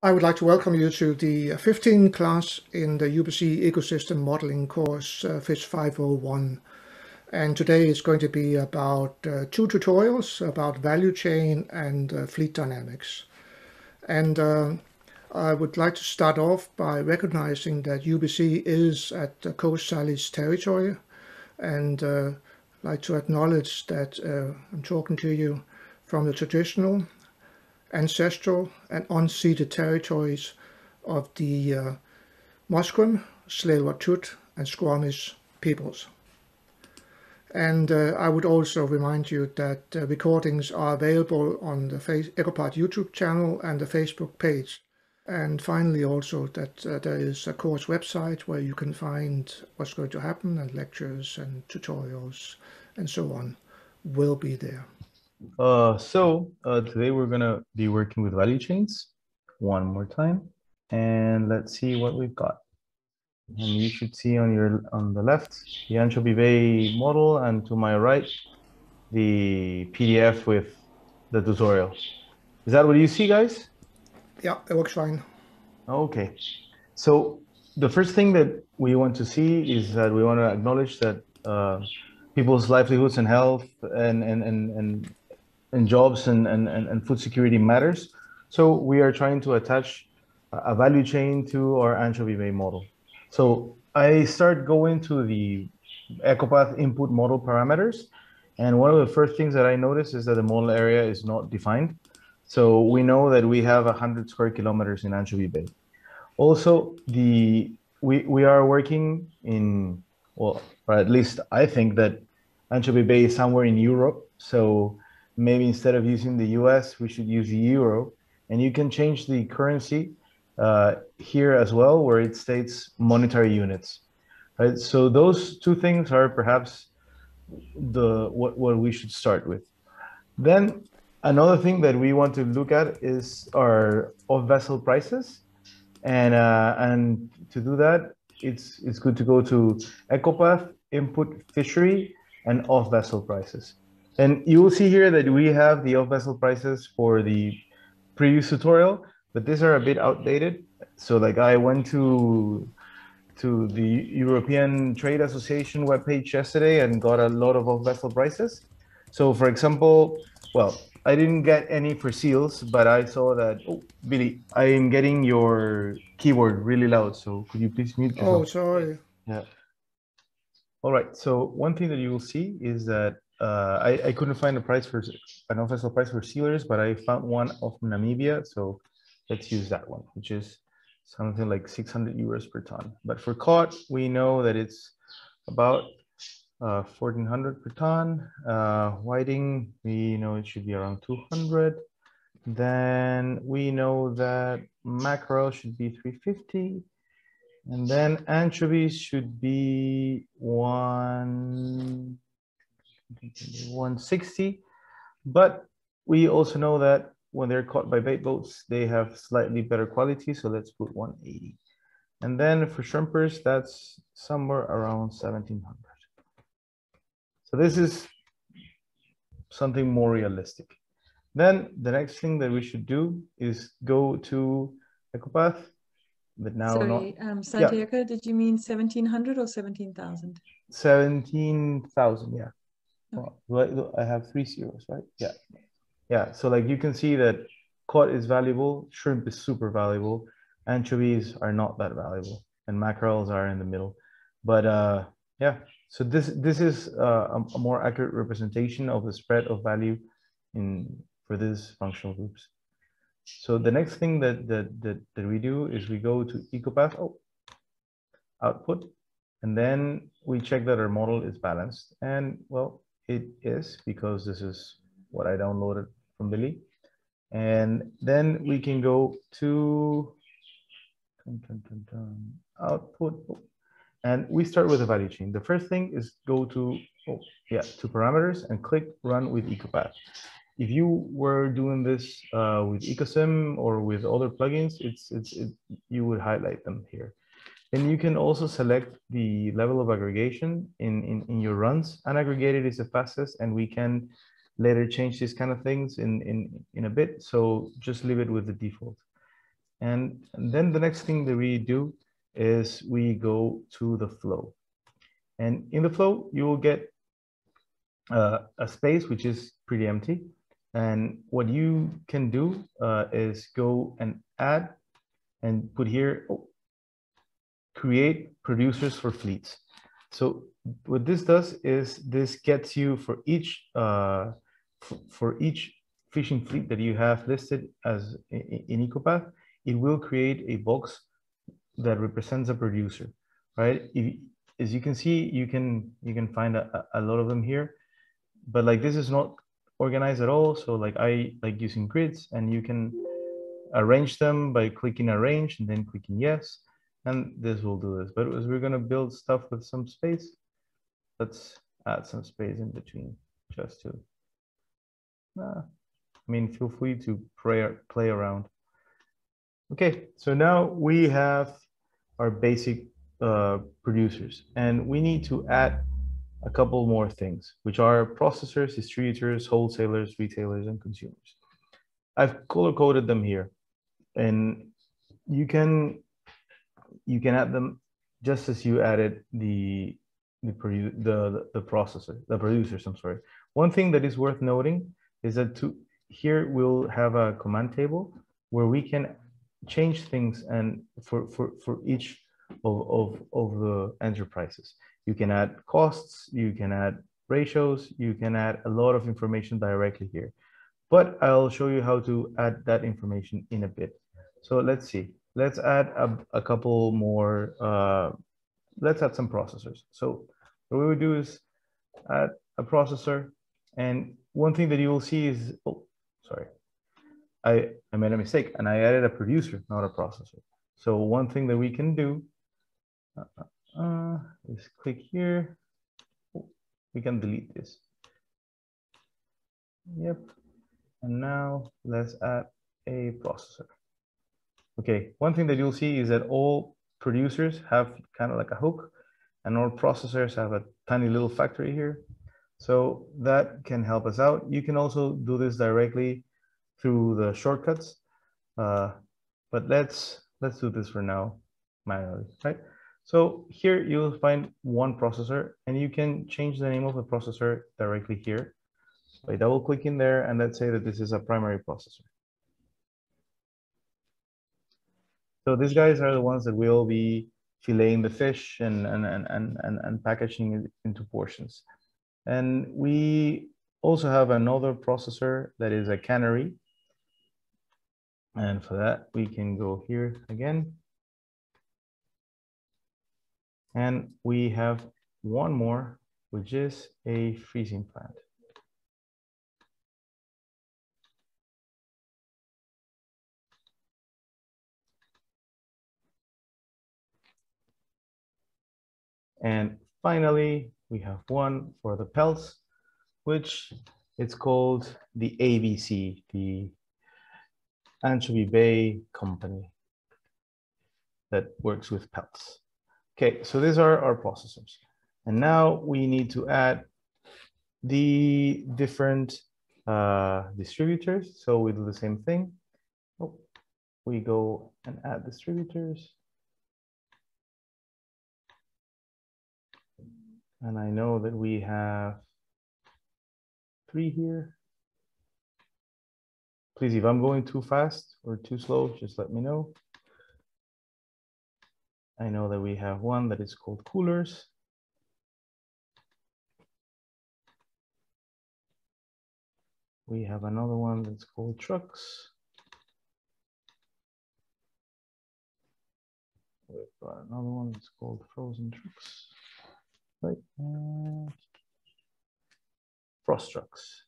I would like to welcome you to the 15th class in the UBC Ecosystem Modeling course, uh, Fish 501. And today is going to be about uh, two tutorials about value chain and uh, fleet dynamics. And uh, I would like to start off by recognizing that UBC is at the Coast Salish territory and uh, like to acknowledge that uh, I'm talking to you from the traditional ancestral and unceded territories of the uh, Musqueam, Tsleil-Waututh, and Squamish peoples. And uh, I would also remind you that uh, recordings are available on the Face EcoPath YouTube channel and the Facebook page. And finally also that uh, there is a course website where you can find what's going to happen and lectures and tutorials and so on will be there. Uh, so uh, today we're gonna be working with value chains one more time, and let's see what we've got. And you should see on your on the left the Anchovy Bay model, and to my right the PDF with the tutorial. Is that what you see, guys? Yeah, it works fine. Okay. So the first thing that we want to see is that we want to acknowledge that uh, people's livelihoods and health and and and, and and jobs and, and, and food security matters. So we are trying to attach a value chain to our anchovy bay model. So I start going to the EcoPath input model parameters. And one of the first things that I notice is that the model area is not defined. So we know that we have 100 square kilometers in Anchovy Bay. Also, the we, we are working in, well, or at least I think that Anchovy Bay is somewhere in Europe. So maybe instead of using the US, we should use the euro. And you can change the currency uh, here as well, where it states monetary units. Right. So those two things are perhaps the what, what we should start with. Then another thing that we want to look at is our off-vessel prices. And uh, and to do that, it's it's good to go to EcoPath, input fishery, and off-vessel prices. And you will see here that we have the off-vessel prices for the previous tutorial, but these are a bit outdated. So like I went to to the European Trade Association webpage yesterday and got a lot of off-vessel prices. So for example, well, I didn't get any for seals, but I saw that, oh, Villy, I am getting your keyboard really loud. So could you please mute oh, yourself? Oh, sorry. Yeah. All right. So one thing that you will see is that uh, I, I couldn't find a price for an official price for sealers, but I found one of Namibia. So let's use that one, which is something like 600 euros per ton. But for cod, we know that it's about uh, 1400 per ton. Uh, whiting, we know it should be around 200. Then we know that mackerel should be 350. And then anchovies should be one 160. But we also know that when they're caught by bait boats, they have slightly better quality. So let's put 180. And then for shrimpers, that's somewhere around 1700. So this is something more realistic. Then the next thing that we should do is go to EcoPath, but now Sorry, not. Um, Santiago, yeah. did you mean 1700 or 17,000? 17,000, yeah. Well, I have three zeros, right? Yeah. Yeah. So like you can see that cod is valuable, shrimp is super valuable, anchovies are not that valuable, and mackerels are in the middle. But uh, yeah, so this this is uh, a, a more accurate representation of the spread of value in for these functional groups. So the next thing that that that, that we do is we go to EcoPath oh, output, and then we check that our model is balanced. And well, it is because this is what I downloaded from Villy. And then we can go to dun, dun, dun, output. And we start with a value chain. The first thing is go to, oh, yeah, to parameters and click run with EcoPath. If you were doing this uh, with EcoSim or with other plugins, it's, it's, it, you would highlight them here. And you can also select the level of aggregation in, in, in your runs. Unaggregated is the fastest, and we can later change these kind of things in, in, in a bit. So just leave it with the default. And, and then the next thing that we do is we go to the flow. And in the flow, you will get uh, a space which is pretty empty. And what you can do uh, is go and add and put here, oh, create producers for fleets. So what this does is this gets you for each uh, for each fishing fleet that you have listed as in EcoPath, it will create a box that represents a producer, right? If, as you can see, you can you can find a, a lot of them here, but like this is not organized at all. So like I like using grids and you can arrange them by clicking arrange and then clicking yes, and this will do this. But as we're gonna build stuff with some space, let's add some space in between just to, I mean, feel free to play, play around. Okay, so now we have our basic uh, producers and we need to add a couple more things, which are processors, distributors, wholesalers, retailers, and consumers. I've color coded them here and you can you can add them just as you added the the, the, the processor, the producers, I'm sorry. One thing that is worth noting is that to, here we'll have a command table where we can change things and for, for, for each of, of, of the enterprises. You can add costs, you can add ratios, you can add a lot of information directly here. But I'll show you how to add that information in a bit. So let's see, let's add a, a couple more uh, let's add some processors. So what we would do is add a processor. And one thing that you will see is, oh, sorry, I, I made a mistake and I added a producer, not a processor. So one thing that we can do uh, uh, uh is click here. We can delete this. Yep. And now let's add a processor. Okay, one thing that you'll see is that all producers have kind of like a hook and all processors have a tiny little factory here. So that can help us out. You can also do this directly through the shortcuts. Uh, but let's let's do this for now manually, right? So here you'll find one processor and you can change the name of the processor directly here by double clicking there and let's say that this is a primary processor. So these guys are the ones that will be filleting the fish and, and, and, and, and, packaging it into portions. And we also have another processor that is a cannery. And for that, we can go here again. And we have one more, which is a freezing plant. And finally, we have one for the pelts, which it's called the ABC, the Anchovy Bay company that works with pelts. Okay, so these are our processors. And now we need to add the different uh, distributors. So we do the same thing. Oh, we go and add distributors. And I know that we have three here. Please, if I'm going too fast or too slow, just let me know. I know that we have one that is called coolers. We have another one that's called trucks. We've got another one that's called frozen trucks right? Frost trucks.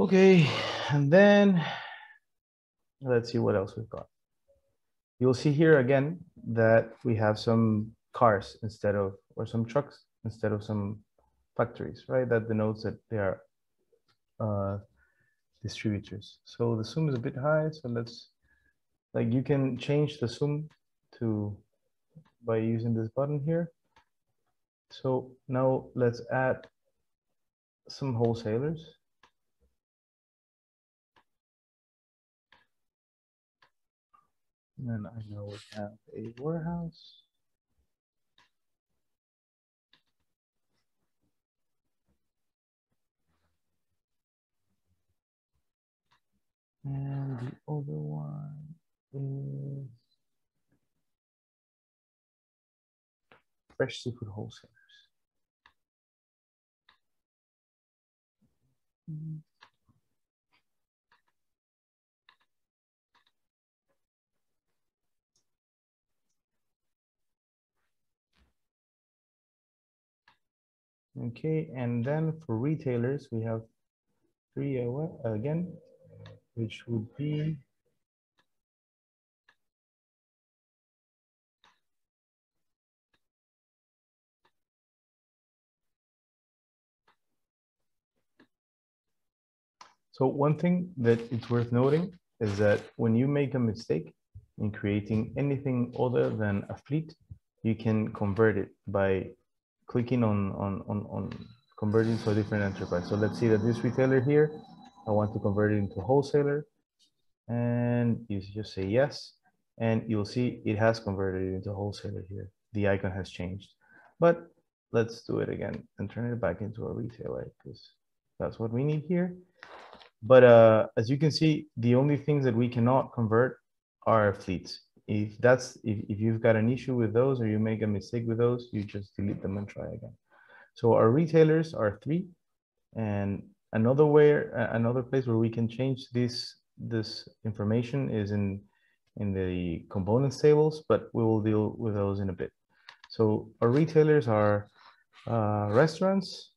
Okay, and then let's see what else we've got. You'll see here again that we have some cars instead of, or some trucks instead of some factories, right? That denotes that they are uh, distributors. So the zoom is a bit high, so let's like you can change the zoom to by using this button here. So now let's add some wholesalers. And I know we have a warehouse. And the other one fresh seafood wholesalers. Mm. Okay, and then for retailers, we have three uh, again, which would be So one thing that it's worth noting is that when you make a mistake in creating anything other than a fleet, you can convert it by clicking on, on, on, on converting to a different enterprise. So let's see that this retailer here, I want to convert it into wholesaler and you just say yes. And you'll see it has converted into wholesaler here. The icon has changed, but let's do it again and turn it back into a retailer because that's what we need here. But uh, as you can see, the only things that we cannot convert are fleets. If that's if, if you've got an issue with those or you make a mistake with those, you just delete them and try again. So our retailers are three, and another way, another place where we can change this this information is in in the components tables, but we will deal with those in a bit. So our retailers are uh, restaurants,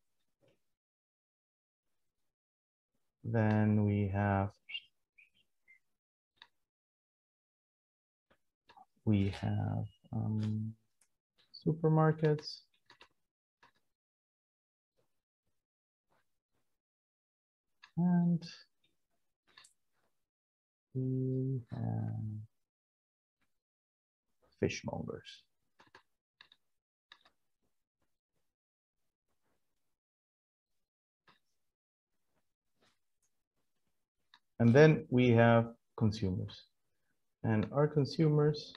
Then we have we have um, supermarkets. And we have fishmongers. And then we have consumers. And our consumers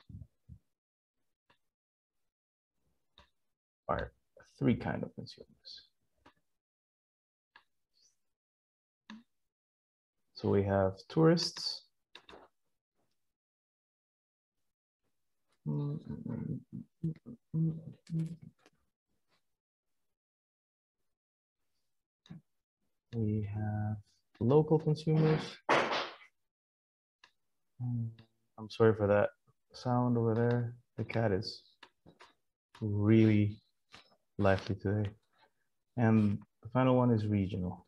are three kind of consumers. So we have tourists. We have local consumers. Mm, I'm sorry for that sound over there. The cat is really lively today. And the final one is regional.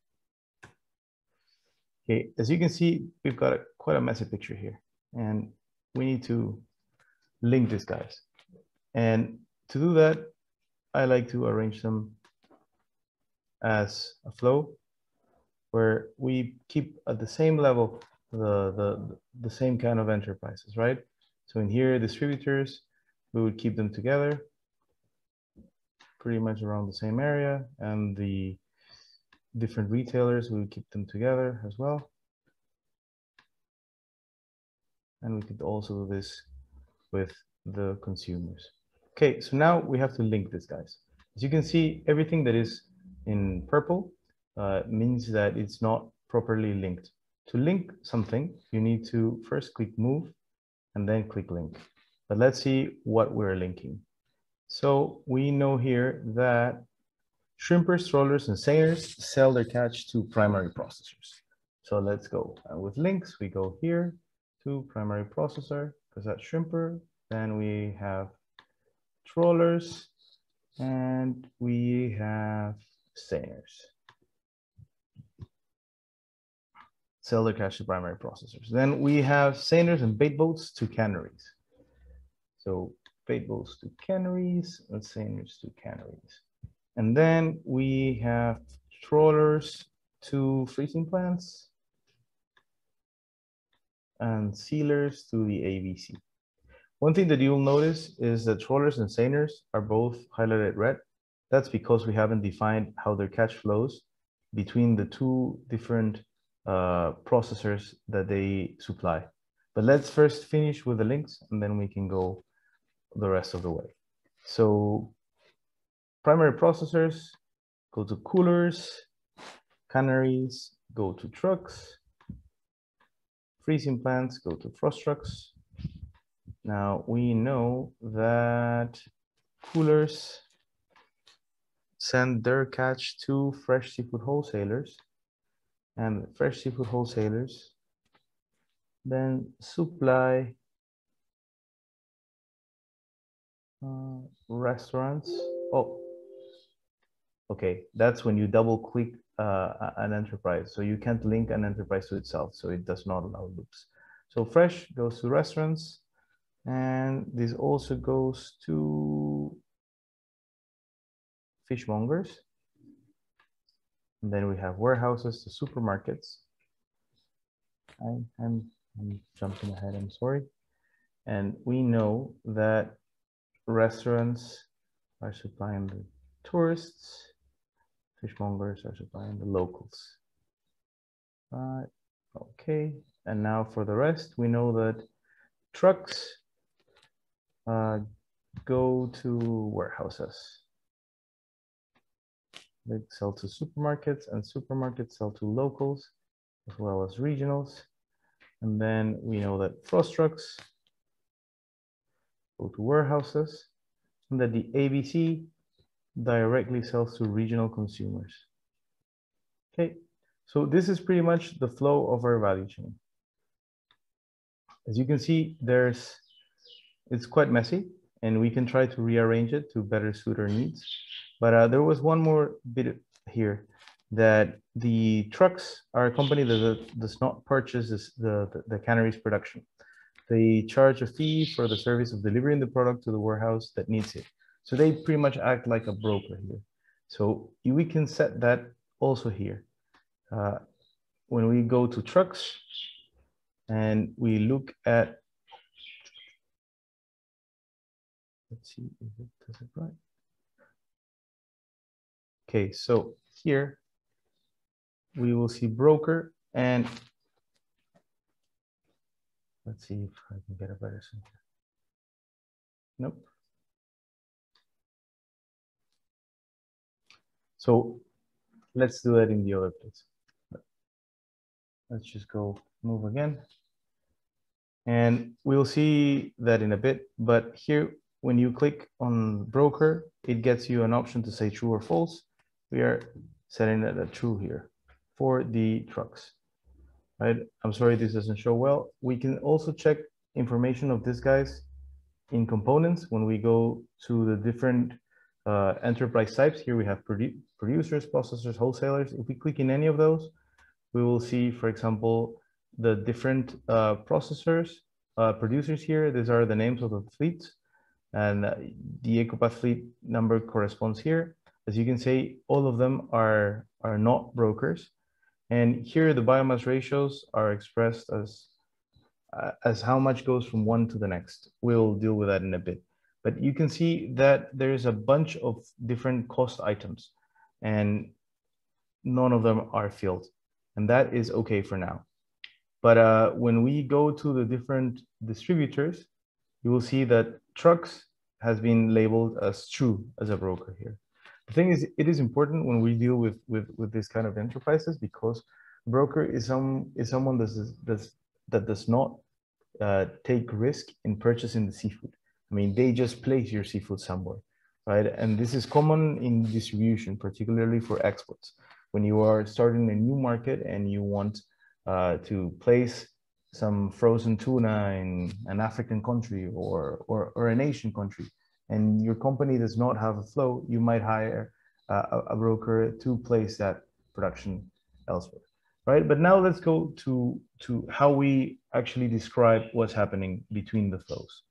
Okay, as you can see, we've got a, quite a messy picture here. And we need to link these guys. And to do that, I like to arrange them as a flow where we keep at the same level the, the, the same kind of enterprises, right? So in here, distributors, we would keep them together pretty much around the same area and the different retailers, we would keep them together as well. And we could also do this with the consumers. Okay, so now we have to link these guys. As you can see, everything that is in purple uh, means that it's not properly linked. To link something, you need to first click move and then click link. But let's see what we're linking. So we know here that shrimpers, trollers, and seiners sell their catch to primary processors. So let's go. And with links, we go here to primary processor, because that's shrimper. Then we have trollers, and we have seiners. Sell their catch to primary processors. Then we have seiners and bait boats to canneries. So bait boats to canneries and seiners to canneries. And then we have trawlers to freezing plants and sealers to the ABC. One thing that you'll notice is that trawlers and seiners are both highlighted red. That's because we haven't defined how their catch flows between the two different uh, processors that they supply. But let's first finish with the links and then we can go the rest of the way. So primary processors, go to coolers, canneries, go to trucks, freezing plants, go to frost trucks. Now we know that coolers send their catch to fresh seafood wholesalers and fresh seafood wholesalers then supply uh, restaurants. Oh, okay. That's when you double click uh, an enterprise. So you can't link an enterprise to itself. So it does not allow loops. So fresh goes to restaurants. And this also goes to fishmongers. And then we have warehouses to supermarkets. I, I'm, I'm jumping ahead, I'm sorry. And we know that restaurants are supplying the tourists, fishmongers are supplying the locals. Right, okay. And now for the rest, we know that trucks uh, go to warehouses. They sell to supermarkets and supermarkets sell to locals as well as regionals. And then we know that frost trucks go to warehouses and that the ABC directly sells to regional consumers. Okay, so this is pretty much the flow of our value chain. As you can see, there's, it's quite messy and we can try to rearrange it to better suit our needs. But uh, there was one more bit here that the trucks are a company that does not purchase this, the, the, the canneries production. They charge a fee for the service of delivering the product to the warehouse that needs it. So they pretty much act like a broker here. So we can set that also here. Uh, when we go to trucks and we look at, let's see if it does it right. Okay, so here we will see broker and let's see if I can get a better center. Nope. So let's do that in the other place. Let's just go move again. And we'll see that in a bit, but here, when you click on broker, it gets you an option to say true or false we are setting that a true here for the trucks, right? I'm sorry this doesn't show well. We can also check information of these guys in components when we go to the different uh, enterprise types. Here we have produ producers, processors, wholesalers. If we click in any of those, we will see, for example, the different uh, processors, uh, producers here. These are the names of the fleets and the EcoPath fleet number corresponds here as you can see, all of them are, are not brokers. And here the biomass ratios are expressed as, uh, as how much goes from one to the next. We'll deal with that in a bit. But you can see that there's a bunch of different cost items and none of them are filled. And that is okay for now. But uh, when we go to the different distributors, you will see that trucks has been labeled as true as a broker here. The thing is, it is important when we deal with with with this kind of enterprises because broker is some is someone that does that does not uh, take risk in purchasing the seafood. I mean, they just place your seafood somewhere, right? And this is common in distribution, particularly for exports. When you are starting a new market and you want uh, to place some frozen tuna in an African country or, or, or an Asian country, and your company does not have a flow, you might hire uh, a broker to place that production elsewhere, right? But now let's go to, to how we actually describe what's happening between the flows,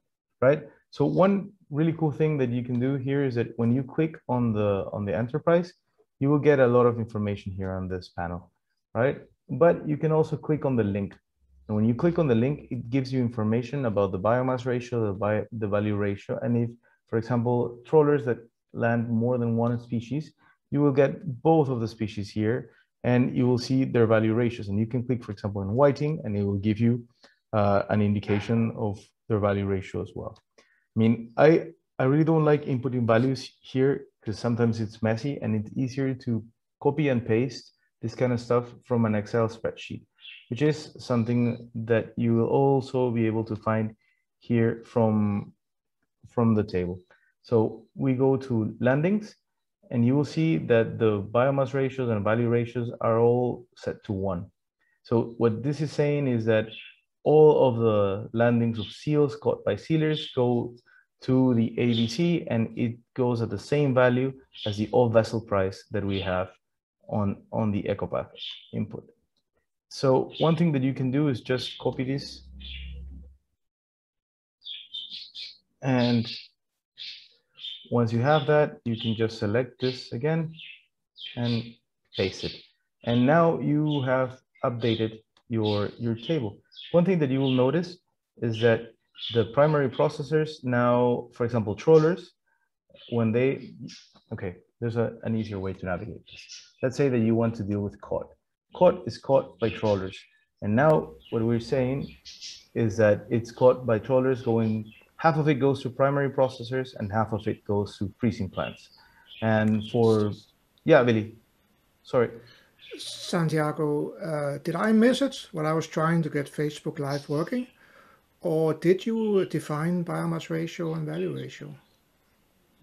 right? So one really cool thing that you can do here is that when you click on the, on the enterprise, you will get a lot of information here on this panel, right? But you can also click on the link. And when you click on the link, it gives you information about the biomass ratio, the, bio, the value ratio, and if for example, trawlers that land more than one species, you will get both of the species here and you will see their value ratios. And you can click, for example, in whiting, and it will give you uh, an indication of their value ratio as well. I mean, I, I really don't like inputting values here because sometimes it's messy and it's easier to copy and paste this kind of stuff from an Excel spreadsheet, which is something that you will also be able to find here from, from the table. So we go to landings and you will see that the biomass ratios and value ratios are all set to one. So what this is saying is that all of the landings of seals caught by sealers go to the ABC and it goes at the same value as the off vessel price that we have on, on the EcoPath input. So one thing that you can do is just copy this and once you have that, you can just select this again and paste it. And now you have updated your, your table. One thing that you will notice is that the primary processors now, for example, trawlers, when they, okay, there's a, an easier way to navigate this. Let's say that you want to deal with cod. Cod is caught by trawlers. And now what we're saying is that it's caught by trawlers going half of it goes to primary processors and half of it goes to freezing plants. And for, yeah, Villy, sorry. Santiago, uh, did I miss it when I was trying to get Facebook Live working? Or did you define biomass ratio and value ratio?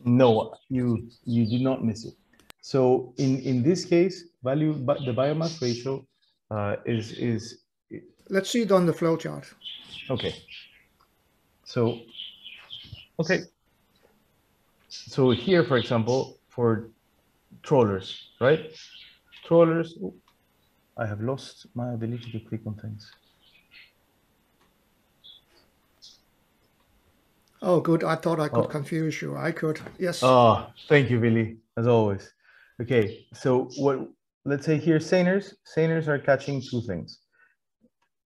No, you you did not miss it. So in in this case, value but the biomass ratio uh, is is. Let's see it on the flowchart. Okay. So Okay. So here, for example, for trawlers, right? Trawlers, oh, I have lost my ability to click on things. Oh, good. I thought I could oh. confuse you. I could. Yes. Oh, thank you, Villy, as always. Okay, so what? Let's say here, seiners. Seiners are catching two things.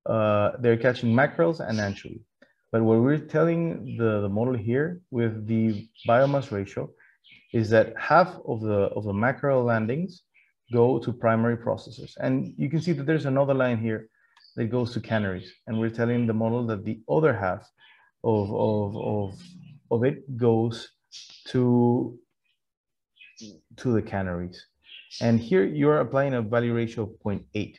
Uh, they're catching mackerels and anchovy. But what we're telling the, the model here with the biomass ratio is that half of the of the mackerel landings go to primary processors. And you can see that there's another line here that goes to canneries. And we're telling the model that the other half of, of, of, of it goes to, to the canneries. And here you're applying a value ratio of 0.8.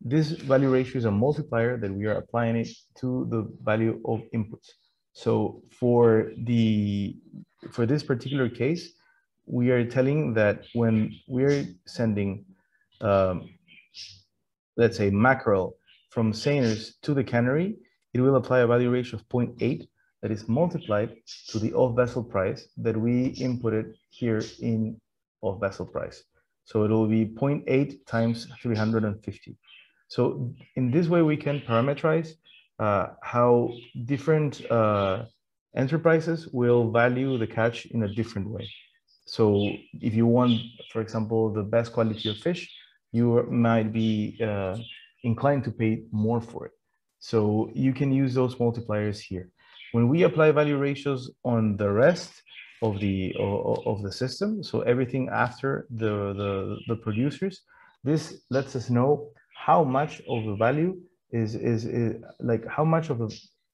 This value ratio is a multiplier that we are applying it to the value of inputs. So for the for this particular case, we are telling that when we're sending, um, let's say mackerel from seiners to the cannery, it will apply a value ratio of 0.8 that is multiplied to the off vessel price that we inputted here in off vessel price. So it will be 0.8 times 350. So in this way, we can parameterize uh, how different uh, enterprises will value the catch in a different way. So if you want, for example, the best quality of fish, you might be uh, inclined to pay more for it. So you can use those multipliers here. When we apply value ratios on the rest of the of, the system, so everything after the, the, the producers, this lets us know how much of the value is, is, is like how much of the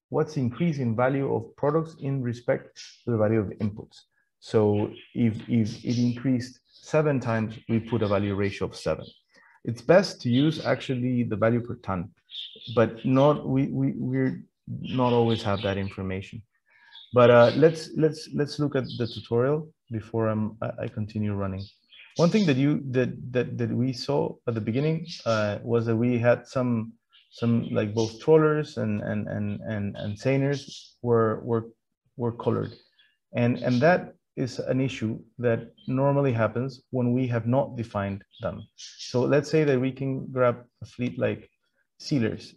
what's increase in value of products in respect to the value of inputs. So if, if it increased seven times, we put a value ratio of seven. It's best to use actually the value per ton, but not we we we're not always have that information. But uh, let's let's let's look at the tutorial before I'm I continue running. One thing that you that that that we saw at the beginning uh, was that we had some some like both trawlers and and and and and seiners were were were colored, and and that is an issue that normally happens when we have not defined them. So let's say that we can grab a fleet like sealers.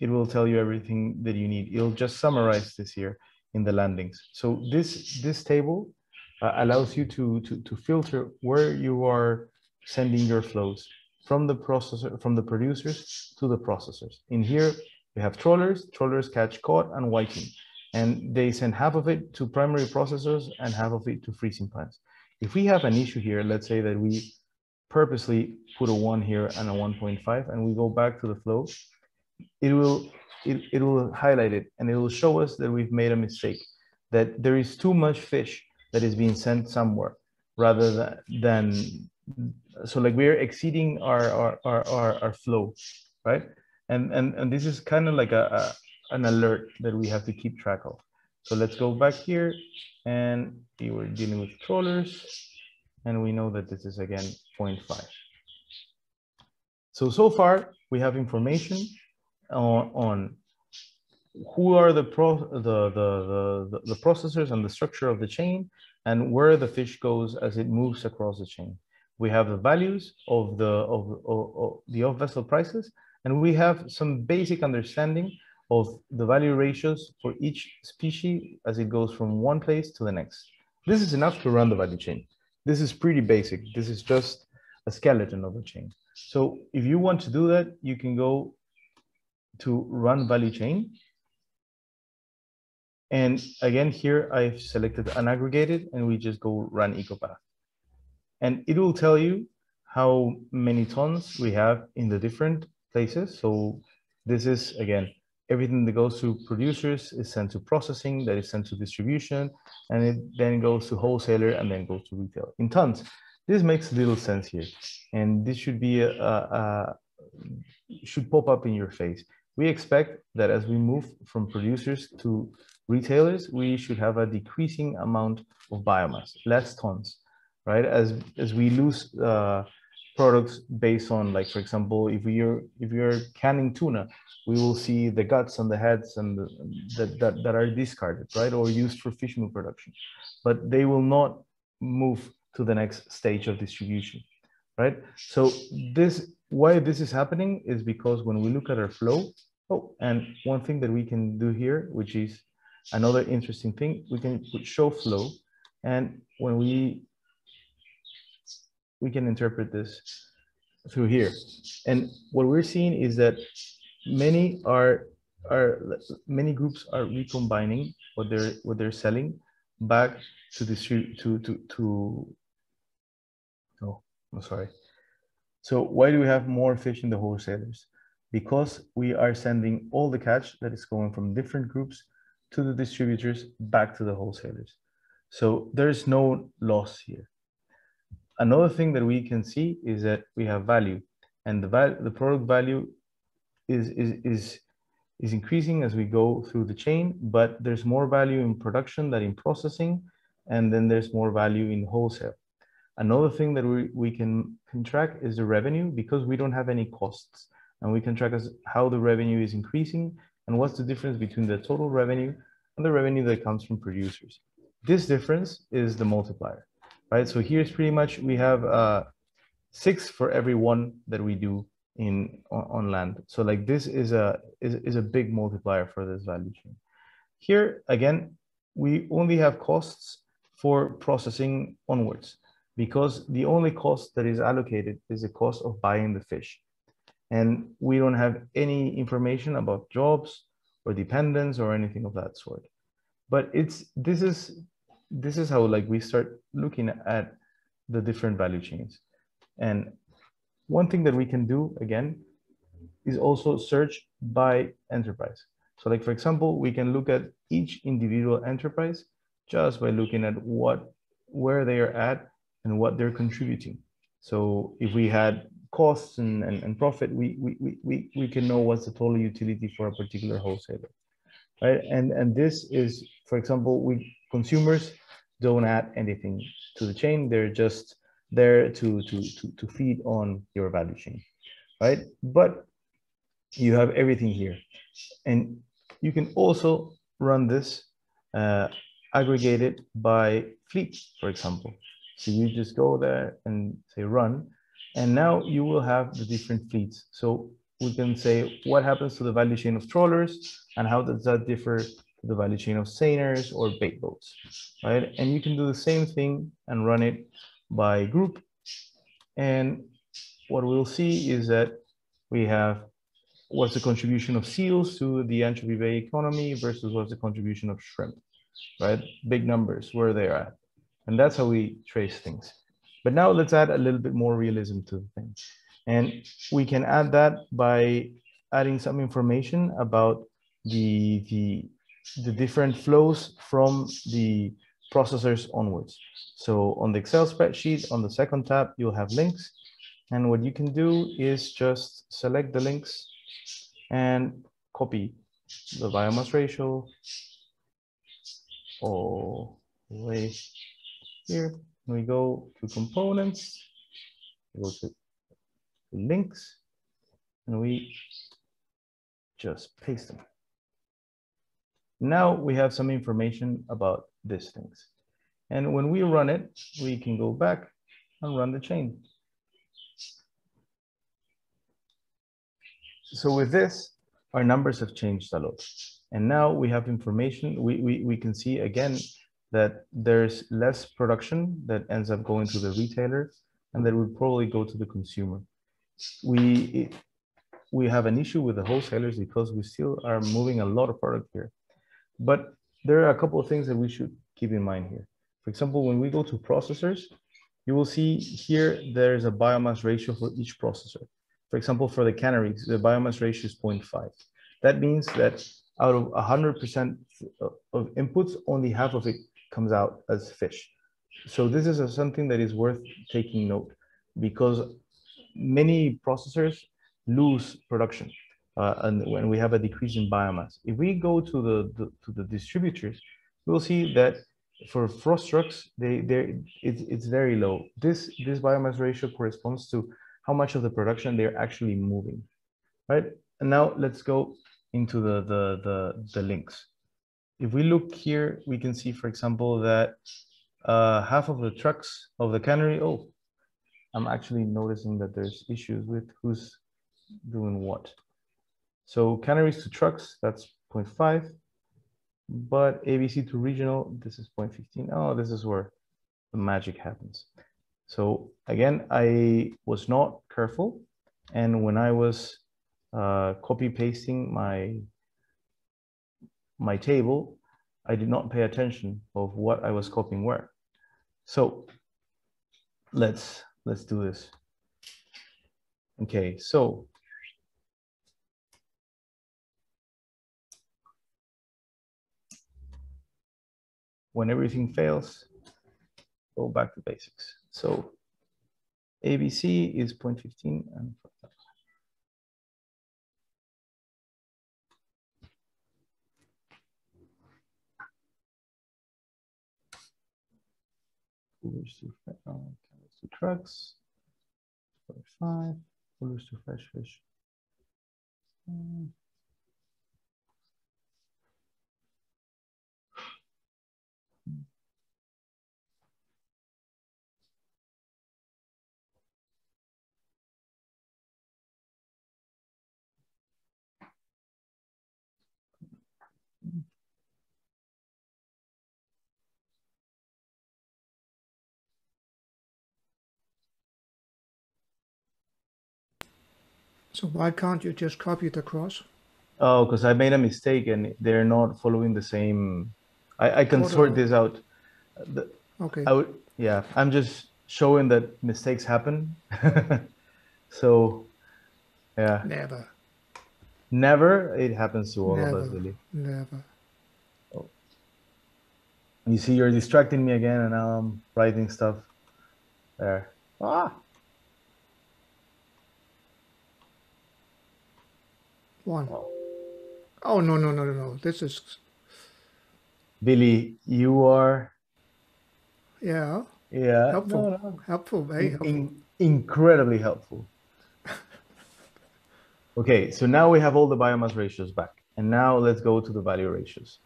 It will tell you everything that you need. It'll just summarize this here in the landings. So this this table uh, allows you to, to, to filter where you are sending your flows from the processor, from the producers to the processors. In here, we have trawlers, trawlers catch cod and whiting, and they send half of it to primary processors and half of it to freezing plants. If we have an issue here, let's say that we purposely put a one here and a 1.5 and we go back to the flow, it will it, it will highlight it and it will show us that we've made a mistake, that there is too much fish that is being sent somewhere rather than, than so like we're exceeding our, our, our, our, flow, right? And, and, and this is kind of like a, a, an alert that we have to keep track of. So let's go back here and we were dealing with trawlers and we know that this is again 0.5. So, so far we have information on, on who are the, pro, the, the, the, the processors and the structure of the chain and where the fish goes as it moves across the chain. We have the values of the, of, of, of the off-vessel prices, and we have some basic understanding of the value ratios for each species as it goes from one place to the next. This is enough to run the value chain. This is pretty basic. This is just a skeleton of a chain. So if you want to do that, you can go to run value chain. And again, here I've selected unaggregated and we just go run ecopath. And it will tell you how many tons we have in the different places. So this is, again, everything that goes to producers is sent to processing, that is sent to distribution, and it then goes to wholesaler and then goes to retail in tons. This makes little sense here. And this should be a, a, a should pop up in your face. We expect that as we move from producers to retailers, we should have a decreasing amount of biomass, less tons, right? As, as we lose uh, products based on like, for example, if you're, if you're canning tuna, we will see the guts and the heads and the, that, that, that are discarded, right? Or used for fish meal production, but they will not move to the next stage of distribution, right? So this, why this is happening is because when we look at our flow, oh, and one thing that we can do here, which is another interesting thing, we can put show flow. And when we, we can interpret this through here. And what we're seeing is that many are, are many groups are recombining what they're, what they're selling back to distribute to, to, to, oh, I'm sorry. So why do we have more fish in the wholesalers? Because we are sending all the catch that is going from different groups to the distributors back to the wholesalers. So there's no loss here. Another thing that we can see is that we have value and the value, the product value is, is, is, is increasing as we go through the chain, but there's more value in production than in processing. And then there's more value in wholesale. Another thing that we, we can, can track is the revenue because we don't have any costs and we can track as how the revenue is increasing and what's the difference between the total revenue and the revenue that comes from producers. This difference is the multiplier, right? So here's pretty much, we have uh, six for every one that we do in on, land. So like this is a, is, is a big multiplier for this value chain. Here, again, we only have costs for processing onwards because the only cost that is allocated is the cost of buying the fish and we don't have any information about jobs or dependents or anything of that sort. But it's this is this is how like we start looking at the different value chains. And one thing that we can do again is also search by enterprise. So like for example we can look at each individual enterprise just by looking at what where they are at and what they're contributing. So if we had costs and, and, and profit, we, we, we, we can know what's the total utility for a particular wholesaler, right? And, and this is, for example, we consumers don't add anything to the chain. They're just there to, to, to, to feed on your value chain, right? But you have everything here. And you can also run this uh, aggregated by fleet, for example. So you just go there and say run, and now you will have the different fleets. So we can say what happens to the value chain of trawlers and how does that differ to the value chain of seiners or bait boats, right? And you can do the same thing and run it by group. And what we'll see is that we have what's the contribution of seals to the anchovy bay economy versus what's the contribution of shrimp, right? Big numbers, where they're at. And that's how we trace things. But now let's add a little bit more realism to the thing. And we can add that by adding some information about the, the, the different flows from the processors onwards. So on the Excel spreadsheet, on the second tab, you'll have links. And what you can do is just select the links and copy the biomass ratio all the way here. We go to components, go to links, and we just paste them. Now we have some information about these things. And when we run it, we can go back and run the chain. So with this, our numbers have changed a lot. And now we have information, we, we, we can see again that there's less production that ends up going to the retailer and that would probably go to the consumer. We, we have an issue with the wholesalers because we still are moving a lot of product here. But there are a couple of things that we should keep in mind here. For example, when we go to processors, you will see here there's a biomass ratio for each processor. For example, for the canneries, the biomass ratio is 0.5. That means that out of 100% of inputs, only half of it comes out as fish. So this is a, something that is worth taking note because many processors lose production uh, and when we have a decrease in biomass. If we go to the, the to the distributors, we'll see that for frost trucks, they they it's it's very low. This this biomass ratio corresponds to how much of the production they're actually moving, right? And now let's go into the the the, the links. If we look here, we can see, for example, that uh, half of the trucks of the cannery. Oh, I'm actually noticing that there's issues with who's doing what. So canneries to trucks, that's 0.5. But ABC to regional, this is 0.15. Oh, this is where the magic happens. So again, I was not careful. And when I was uh, copy pasting my, my table, I did not pay attention of what I was copying where. So let's, let's do this. Okay, so when everything fails, go back to basics. So ABC is 0.15 and coolers to, uh, to trucks, 45, coolers to fresh fish. Um, So why can't you just copy it across? Oh, because I made a mistake and they're not following the same. I, I can sort this out. The- Okay, I would, yeah, I'm just showing that mistakes happen. so, yeah, never, never it happens to all of us, Never. really. never. You see, you're distracting me again, and now I'm writing stuff there. Ah, One. Oh, no, no, no, no, no. This is, Villy, you are, yeah, yeah, helpful. no, no. Helpful, very helpful. in- incredibly helpful. Okay, so now we have all the biomass ratios back. And now let's go to the value ratios.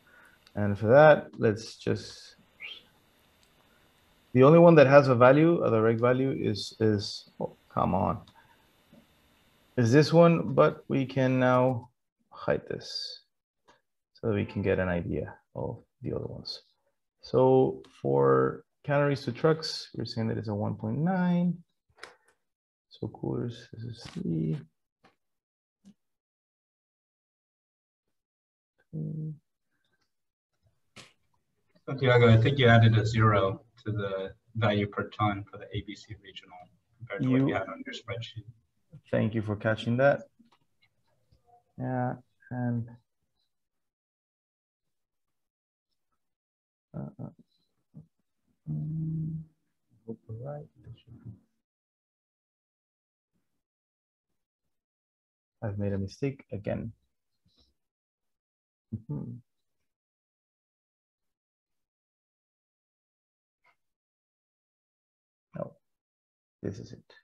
And for that, let's just, the only one that has a value, a direct value is, is, oh, come on. Is this one, but we can now hide this so that we can get an idea of the other ones. So for canneries to trucks, we're saying that it's a 1.9. So coolers, this is three. Santiago, I think you added a zero to the value per ton for the ABC regional compared to what You- you had on your spreadsheet. Thank you for catching that. Yeah, and uh, mm, right. I've made a mistake again. Mhm. No, this is it.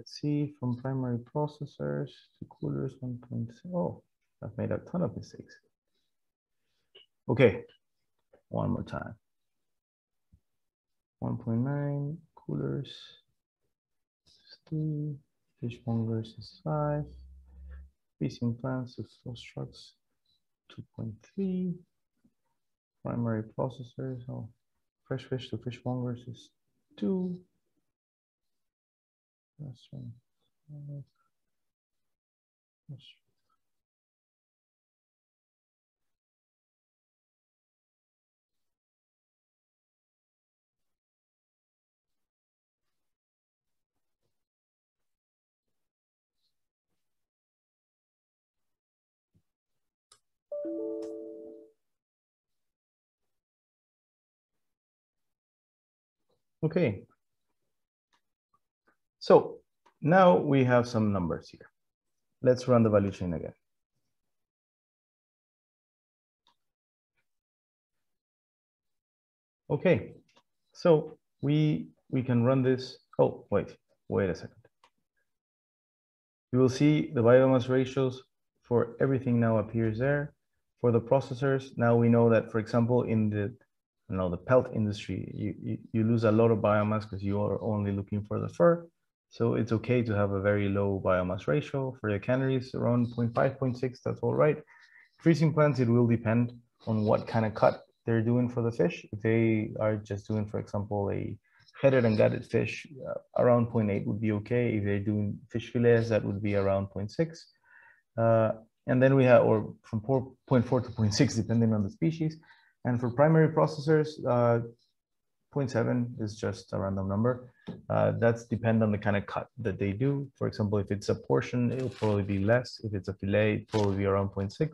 Let's see, from primary processors to coolers, one point, oh, I've made a ton of mistakes. Okay, one more time. One point nine, coolers, is three, fishmongers is five, freezing plants to sauce trucks, two point three, primary processors, oh, fresh fish to fishmongers is two, that's one. Okay. So now we have some numbers here. Let's run the value chain again. Okay, so we we can run this. Oh, wait, wait a second. You will see the biomass ratios for everything now appears there. For the processors, now we know that, for example, in the you know the pelt industry, you, you, you lose a lot of biomass because you are only looking for the fur. So it's okay to have a very low biomass ratio for the canneries around 0.5, 0.6, that's all right. Freezing plants, it will depend on what kind of cut they're doing for the fish. If they are just doing, for example, a headed and gutted fish, uh, around 0.8 would be okay. If they're doing fish fillets, that would be around 0.6. Uh, and then we have, or from 0.4 to 0.6, depending on the species. And for primary processors, uh, 0.7 is just a random number. Uh, that's depend on the kind of cut that they do. For example, if it's a portion, it'll probably be less. If it's a fillet, it'll probably be around 0.6.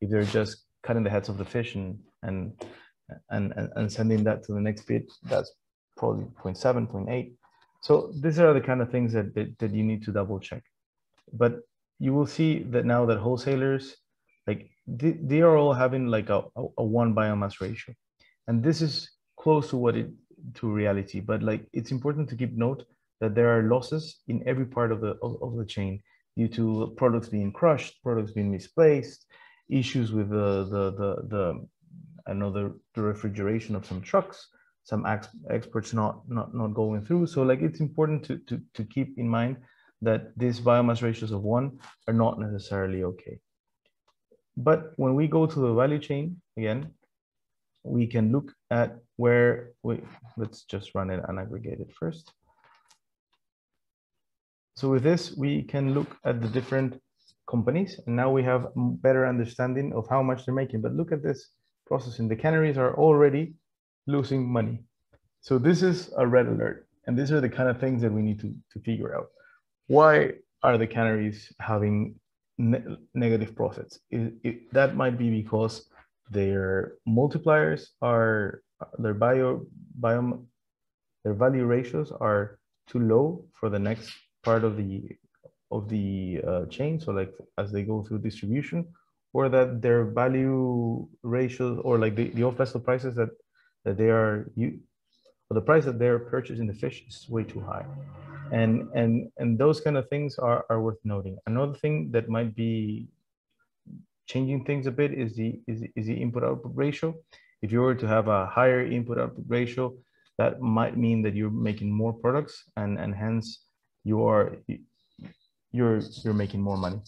If they're just cutting the heads of the fish and and and and, sending that to the next bit, that's probably 0.7, 0.8. So these are the kind of things that, that that you need to double check. But you will see that now that wholesalers, like they, they are all having like a, a, a one biomass ratio, and this is close to what it to reality but like it's important to keep note that there are losses in every part of the of, of the chain due to products being crushed products being misplaced issues with the the the, the i know the, the refrigeration of some trucks some ex, experts not not not going through. So like it's important to, to to keep in mind that these biomass ratios of one are not necessarily okay. But when we go to the value chain again we can look at where we let's just run it unaggregated first. So with this, we can look at the different companies and now we have better understanding of how much they're making. But look at this processing. The canneries are already losing money. So this is a red alert. And these are the kind of things that we need to, to figure out. Why are the canneries having ne negative profits? It, it, that might be because their multipliers are their bio bio their value ratios are too low for the next part of the of the uh, chain. So like as they go through distribution or that their value ratios or like the, the off vessel prices that that they are you or the price that they're purchasing the fish is way too high. And and and those kind of things are are worth noting. Another thing that might be changing things a bit is the is, is the input output ratio. If you were to have a higher input output ratio, that might mean that you're making more products and and hence you are you're you're making more money.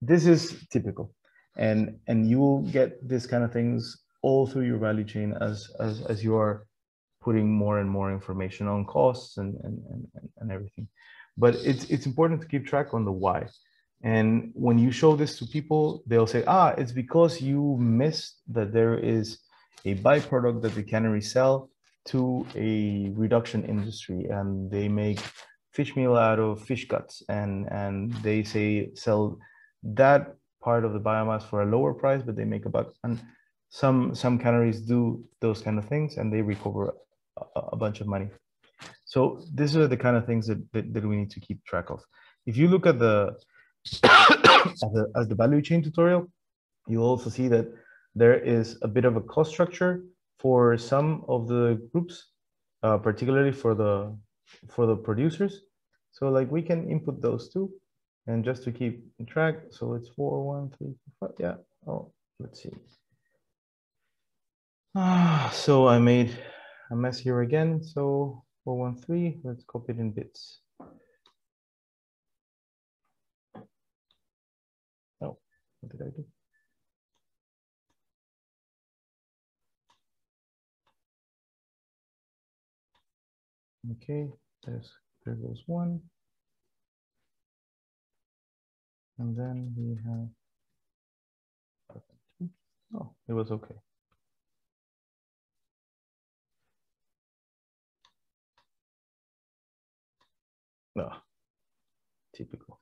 This is typical, and and you will get this kind of things all through your value chain as as as you are putting more and more information on costs and and and, and everything. But it's it's important to keep track on the why. And when you show this to people, they'll say, ah, it's because you missed that there is a byproduct that the canneries sell to a reduction industry and they make fish meal out of fish guts and and they say sell that part of the biomass for a lower price but they make a buck and some some canneries do those kind of things and they recover a, a bunch of money. So these are the kind of things that, that, that we need to keep track of. If you look at the at the, at the value chain tutorial you'll also see that there is a bit of a cost structure for some of the groups, uh, particularly for the for the producers. So like we can input those too, and just to keep track. So it's four, one, three, four, five. Yeah. Oh, let's see. Ah, so I made a mess here again. So four, one, three. Let's copy it in bits. Oh, what did I do? Okay, there's there goes one. And then we have oh, it was okay. No, typical.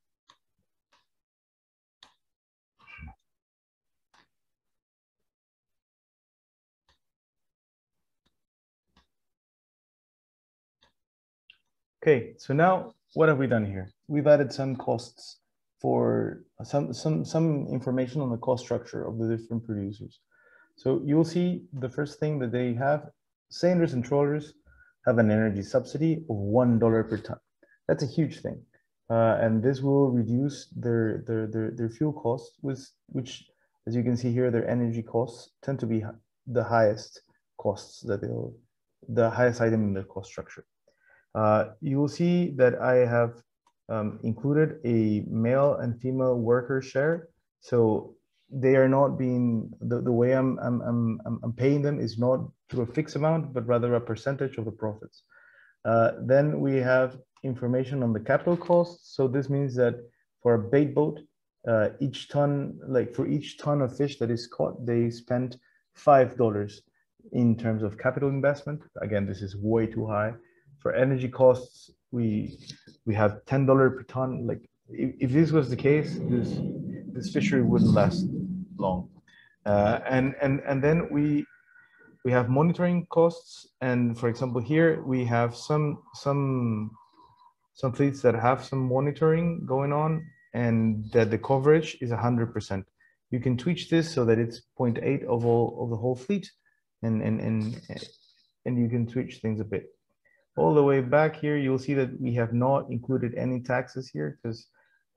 Okay, so now what have we done here? We've added some costs for some, some, some information on the cost structure of the different producers. So you'll see the first thing that they have, seiners and trawlers have an energy subsidy of $1 per ton. That's a huge thing. Uh, and this will reduce their, their, their, their fuel costs, which, which, as you can see here, their energy costs tend to be the highest costs that they'll, the highest item in their cost structure. Uh, you will see that I have um, included a male and female worker share. So they are not being, the, the way I'm, I'm, I'm, I'm paying them is not through a fixed amount, but rather a percentage of the profits. Uh, then we have information on the capital costs. So this means that for a bait boat, uh, each ton, like for each ton of fish that is caught, they spent $5 in terms of capital investment. Again, this is way too high for energy costs, we we have ten dollar per ton. Like if, if, this was the case, this this fishery wouldn't last long. Uh, and and and then we we have monitoring costs. And for example, here we have some some some fleets that have some monitoring going on, and that the coverage is hundred percent. You can tweak this so that it's 0.8 of all of the whole fleet, and and and and you can switch things a bit all the way back here, you'll see that we have not included any taxes here because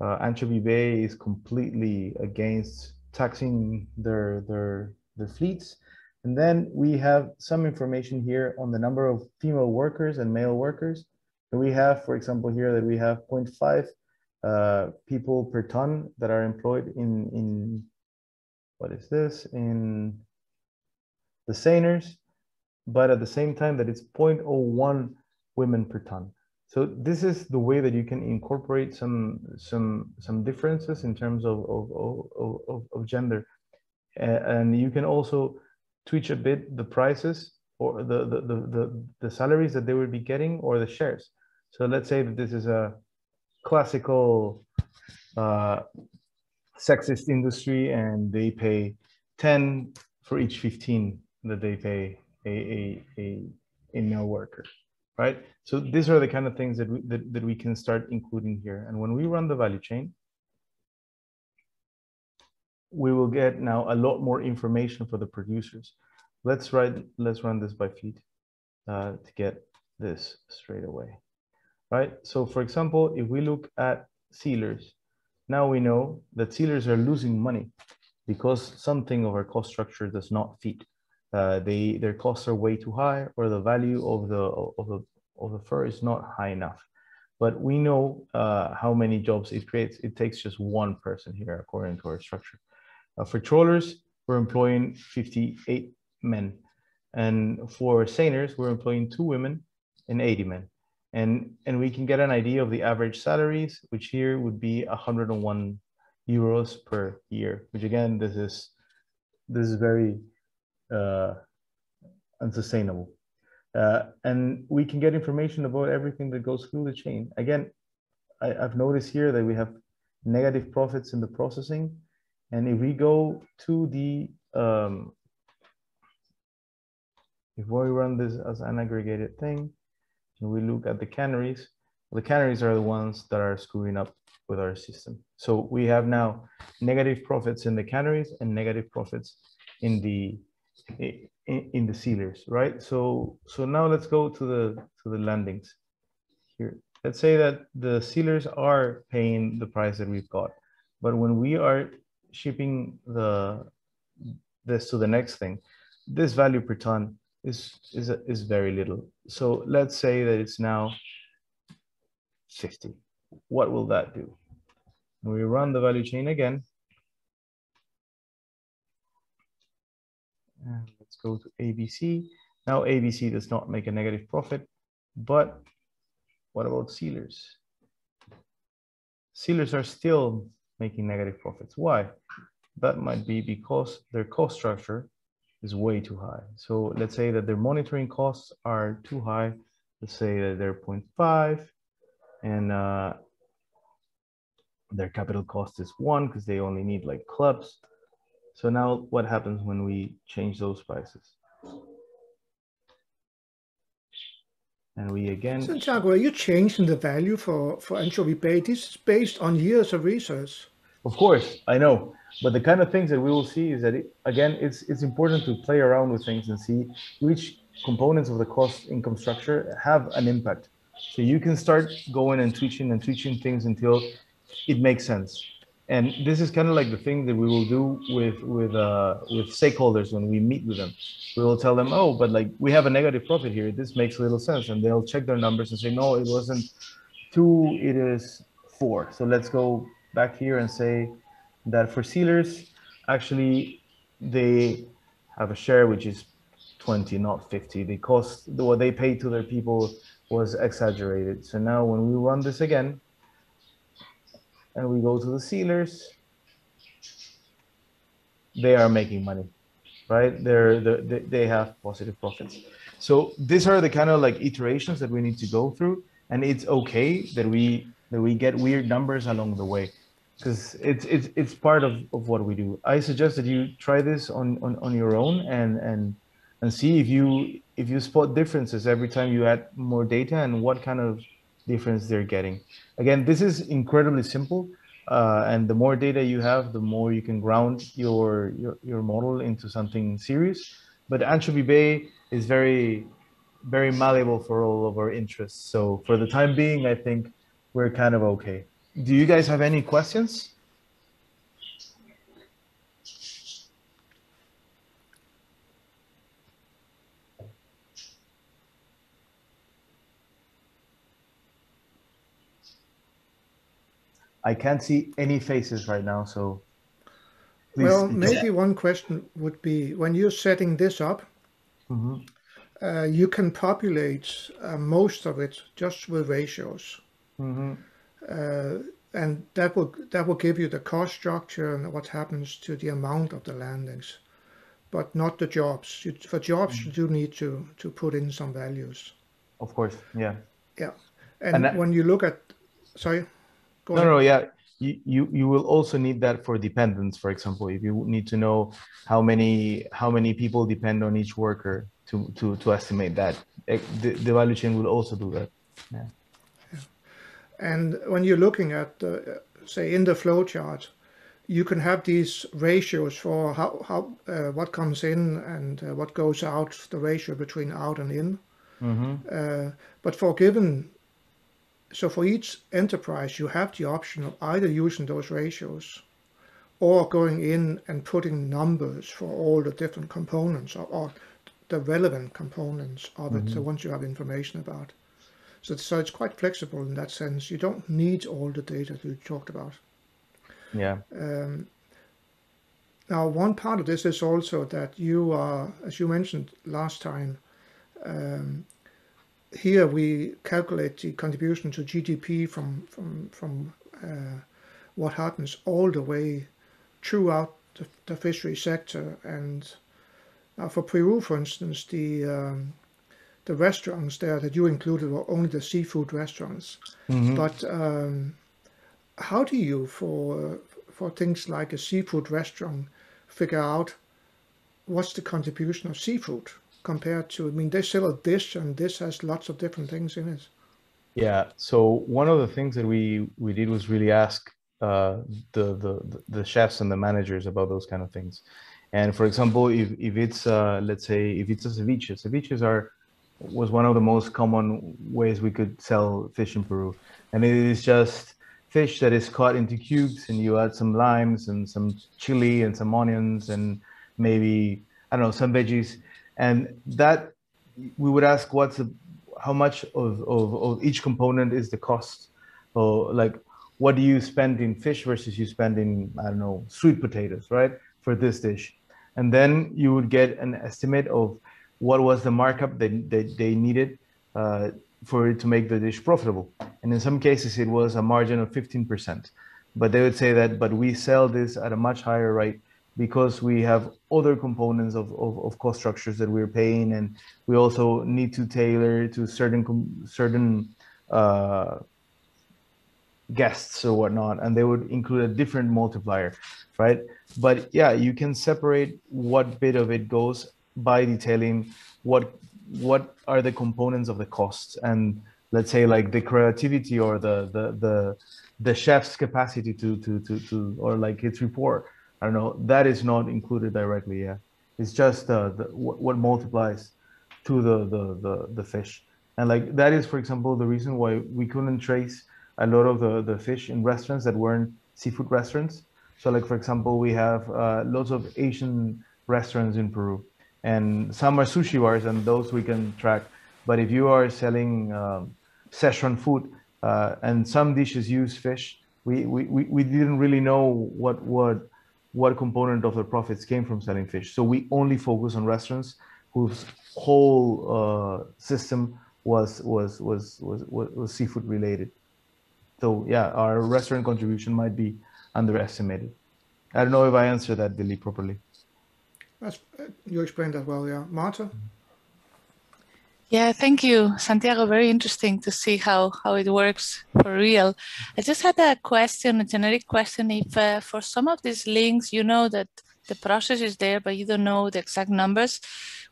uh, Anchovy Bay is completely against taxing their, their, their fleets. And then we have some information here on the number of female workers and male workers. And we have, for example, here that we have 0.5 uh, people per ton that are employed in, in what is this, in the seiners, but at the same time that it's 0.01 women per ton. So this is the way that you can incorporate some some some differences in terms of of, of, of, of gender, and you can also tweak a bit the prices or the, the the, the the salaries that they would be getting or the shares. So let's say that this is a classical uh, sexist industry and they pay 10 for each 15 that they pay a, a, a, a male worker right? So these are the kind of things that we, that, that we can start including here. And when we run the value chain, we will get now a lot more information for the producers. Let's write, let's run this by feet uh, to get this straight away, right? So for example, if we look at sealers, now we know that sealers are losing money because something of our cost structure does not fit uh, they their costs are way too high or the value of the of the of the fur is not high enough. But we know uh, how many jobs it creates. It takes just one person here according to our structure. Uh, for trawlers we're employing 58 men. And for seiners we're employing two women and 80 men. And and we can get an idea of the average salaries which here would be 101 euros per year which again this is this is very uh, and. Uh, and we can get information about everything that goes through the chain. Again, I, I've noticed here that we have negative profits in the processing. And if we go to the, um, if we run this as an aggregated thing, and we look at the canneries, the canneries are the ones that are screwing up with our system. So we have now negative profits in the canneries and negative profits in the in, the sealers, right? So so now let's go to the to the landings here. Let's say that the sealers are paying the price that we've got, but when we are shipping the this to the next thing, this value per ton is is is very little. So let's say that it's now 50. What will that do? We run the value chain again. And let's go to ABC. Now ABC does not make a negative profit, but what about sealers? Sealers are still making negative profits. Why? That might be because their cost structure is way too high. So let's say that their monitoring costs are too high. Let's say that they're 0.5 and uh, their capital cost is one because they only need like clubs. So now what happens when we change those prices? And we again. Santiago, are you changing the value for, for anchovy bay? This is based on years of research. Of course, I know. But the kind of things that we will see is that, it, again, it's, it's important to play around with things and see which components of the cost income structure have an impact. So you can start going and tweaking and tweaking things until it makes sense. And this is kind of like the thing that we will do with with uh, with stakeholders when we meet with them. We will tell them, oh, but like we have a negative profit here. This makes a little sense, and they'll check their numbers and say, no, it wasn't two, it is four. So let's go back here and say that for sealers, actually, they have a share which is 20, not 50. The cost, what they paid to their people was exaggerated. So now when we run this again, and we go to the sealers, they are making money, right? They're, they're, they have positive profits. So these are the kind of like iterations that we need to go through. And it's okay that we that we get weird numbers along the way because it's it's it's part of, of what we do. I suggest that you try this on, on, on your own and and and see if you if you spot differences every time you add more data and what kind of difference they're getting. Again, this is incredibly simple. Uh, and the more data you have, the more you can ground your, your, your model into something serious. But Anchovy Bay is very, very malleable for all of our interests. So for the time being, I think we're kind of okay. Do you guys have any questions? I can't see any faces right now, so. please- Well, maybe one question would be, when you're setting this up, Mhm. uh, you can populate uh, most of it just with ratios. Mhm. Uh, and that will that will give you the cost structure and what happens to the amount of the landings, but not the jobs. You, for jobs, you do need to to put in some values. Of course, yeah. Yeah, and, And when you look at, sorry, go No, ahead. no, yeah. You, you you will also need that for dependence, for example, if you need to know how many how many people depend on each worker to to to estimate that. Eh, The, the value chain will also do that. Yeah. And when you're looking at, uh, say, in the flow chart, you can have these ratios for how, how uh, what comes in and uh, what goes out, the ratio between out and in. Mm-hmm. Uh, but for given, so for each enterprise, you have the option of either using those ratios or going in and putting numbers for all the different components or, or the relevant components of it, the ones you have information about. So, so it's quite flexible in that sense. You don't need all the data that you talked about. Yeah. Um, now, one part of this is also that you are, as you mentioned last time, um, here we calculate the contribution to GDP from from from uh, what happens all the way throughout the, the fishery sector, and Now, for Peru, for instance, the um, the restaurants there that you included were only the seafood restaurants. Mhm. But um, how do you, for for things like a seafood restaurant, figure out what's the contribution of seafood compared to? I mean, they sell a dish, and this has lots of different things in it. Yeah. So one of the things that we we did was really ask uh, the the the chefs and the managers about those kind of things. And for example, if if it's uh, let's say if it's a ceviche, ceviches are was one of the most common ways we could sell fish in Peru, and it is just fish that is cut into cubes, and you add some limes and some chili and some onions and maybe I don't know some veggies, and that we would ask what's the how much of, of, of each component is the cost? Or like what do you spend in fish versus you spend in i don't know sweet potatoes right for this dish? And then you would get an estimate of what was the markup that, that they needed uh, for it to make the dish profitable. And in some cases it was a margin of 15% but they would say that but we sell this at a much higher rate because we have other components of, of, of, cost structures that we're paying and we also need to tailor to certain certain uh, guests or whatnot and they would include a different multiplier right? But yeah you can separate what bit of it goes by detailing what what are the components of the costs. And let's say like the creativity or the the the, the chef's capacity to to to to or like its report I don't know. That is not included directly. Yeah, it's just uh, the, what, what multiplies to the, the the the fish, and like that is, for example, the reason why we couldn't trace a lot of the the fish in restaurants that weren't seafood restaurants. So, like for example, we have uh, lots of Asian restaurants in Peru, and some are sushi bars, and those we can track. But if you are selling um, Szechuan food, uh, and some dishes use fish, we, we, we didn't really know what what what component of the profits came from selling fish. So we only focus on restaurants whose whole uh, system was, was was was was was seafood related. So yeah, our restaurant contribution might be underestimated. I don't know if I answered that, Villy, properly. That's, uh, you explained that well, yeah. Marta? Yeah, thank you, Santiago. Very interesting to see how, how it works for real. I just had a question, a generic question. If uh, for some of these links, you know that the process is there, but you don't know the exact numbers,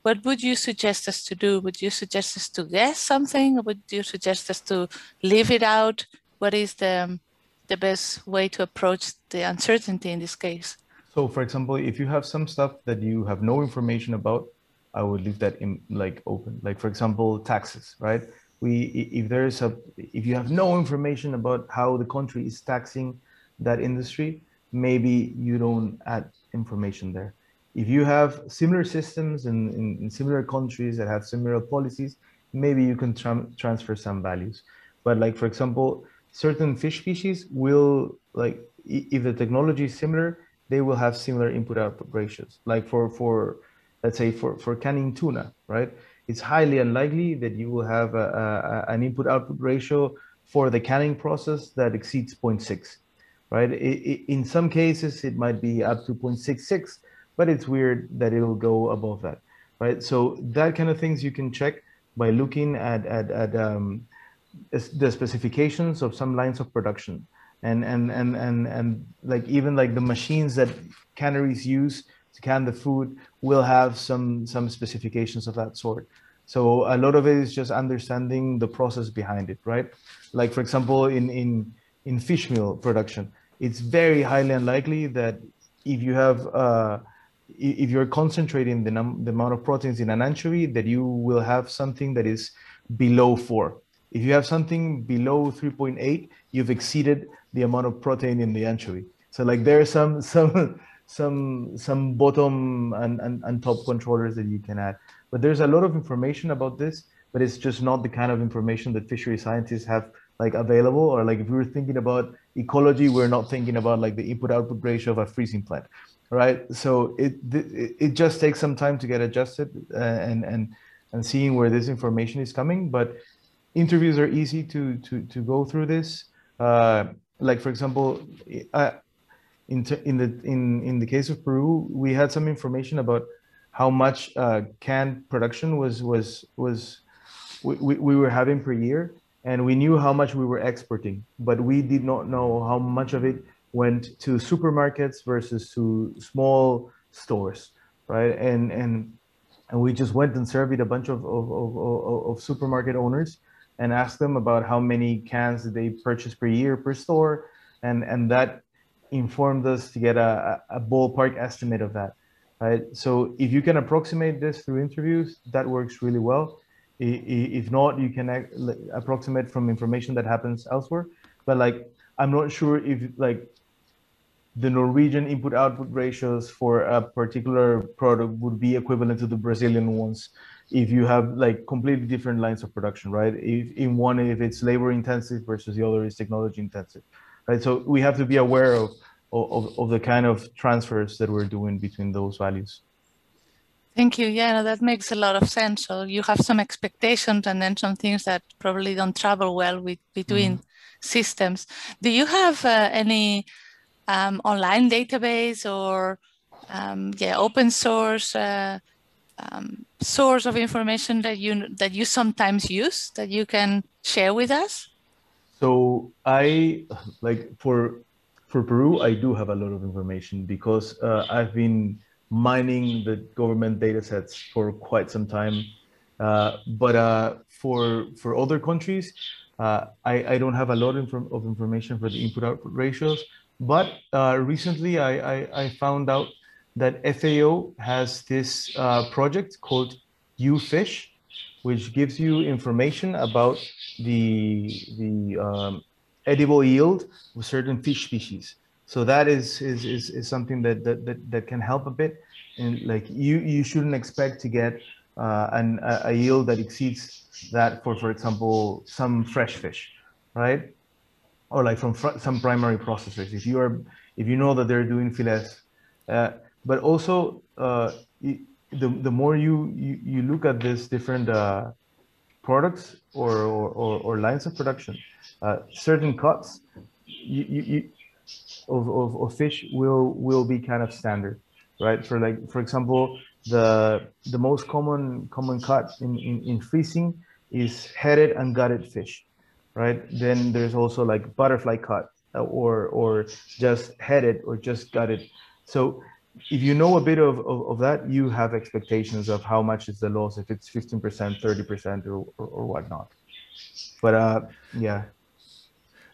what would you suggest us to do? Would you suggest us to guess something? Or would you suggest us to leave it out? What is the, the best way to approach the uncertainty in this case? So, for example, if you have some stuff that you have no information about, I would leave that in like open. Like for example, taxes, right? We if there is a if you have no information about how the country is taxing that industry, maybe you don't add information there. If you have similar systems in, in, in similar countries that have similar policies, maybe you can tra transfer some values. But like for example, certain fish species will like if the technology is similar, they will have similar input output ratios. Like for for let's say for, for canning tuna, right? It's highly unlikely that you will have a, a, an input output ratio for the canning process that exceeds 0.6, right? It, it, in some cases, it might be up to 0.66, but it's weird that it'll go above that, right? So that kind of things you can check by looking at, at, at um, the specifications of some lines of production and, and, and, and, and like even like the machines that canneries use to can the food will have some some specifications of that sort. So a lot of it is just understanding the process behind it, right? Like for example, in in in fish meal production, it's very highly unlikely that if you have uh, if you're concentrating the, num- the amount of proteins in an anchovy, that you will have something that is below four. If you have something below 3.8, you've exceeded the amount of protein in the anchovy. So like there are some some some some bottom and, and, and top controllers that you can add. But there's a lot of information about this, but it's just not the kind of information that fishery scientists have like available. Or like if we were thinking about ecology, we're not thinking about like the input output ratio of a freezing plant, right? So it it it just takes some time to get adjusted uh, and and and seeing where this information is coming. But interviews are easy to to to go through this. Uh, like for example, in, in the in in the case of Peru, we had some information about how much uh, canned production was was was we, we, we were having per year, and we knew how much we were exporting, but we did not know how much of it went to supermarkets versus to small stores, right? And and and we just went and surveyed a bunch of of, of, of, of supermarket owners and asked them about how many cans they purchase per year per store, and and that informed us to get a, a ballpark estimate of that, right? So if you can approximate this through interviews, that works really well. If not, you can approximate from information that happens elsewhere. But like, I'm not sure if like the Norwegian input output ratios for a particular product would be equivalent to the Brazilian ones if you have like completely different lines of production, right? If in one, if it's labor intensive versus the other is technology intensive, right? So we have to be aware of, of, of the kind of transfers that we're doing between those values. Thank you. Yeah, no, that makes a lot of sense. So you have some expectations and then some things that probably don't travel well with between mm. systems. Do you have uh, any um, online database or um, yeah, open source uh, um, source of information that you that you sometimes use that you can share with us? So I like for for Peru, I do have a lot of information because uh, I've been mining the government data sets for quite some time. Uh, but uh, for for other countries, uh, I, I don't have a lot of, of information for the input output ratios. But uh, recently, I, I, I, found out that FAO has this uh, project called UFish, which gives you information about the the um, edible yield of certain fish species. So that is is is, is something that, that that that can help a bit. And like you you shouldn't expect to get uh, an a, yield that exceeds that for for example some fresh fish, right? or like from some primary processors. If you are, if you know that they're doing fillets, uh, but also uh, the the more you, you you look at this different uh, products or, or, or lines of production, uh, certain cuts you, you, you of, of, of fish will will be kind of standard, right? For like for example, the the most common common cut in, in, in freezing is headed and gutted fish right? Then there's also like butterfly cut uh, or or just headed or just gutted. So if you know a bit of, of, of, that, you have expectations of how much is the loss, if it's 15%, 30% or, or, or whatnot. But uh, yeah.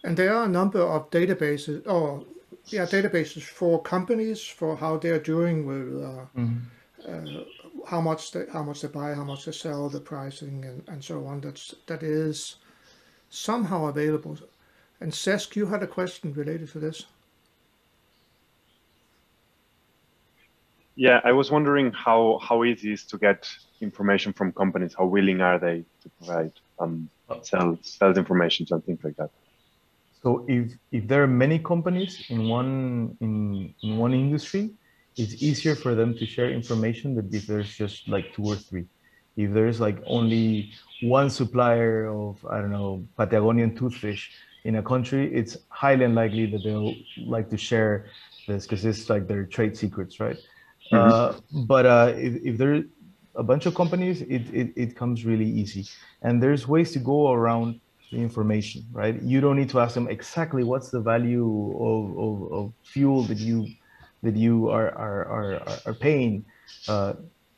And there are a number of databases or yeah, databases for companies for how they're doing with uh, mm-hmm. uh, how much they how much they buy, how much they sell, the pricing, and, and so on. That's that is somehow available. And Cesc, you had a question related to this. Yeah, I was wondering how how easy is to get information from companies. How willing are they to provide um, sales sales information and things like that? So if if there are many companies in one in in one industry, it's easier for them to share information than if there's just like two or three. If there's like only one supplier of I don't know Patagonian toothfish in a country, it's highly unlikely that they'll like to share this because it's like their trade secrets, right? Mm-hmm. Uh, but uh, if, if there a bunch of companies, it, it, it comes really easy. And there's ways to go around the information, right? You don't need to ask them exactly what's the value of, of, of fuel that you that you are are, are, are paying. Uh,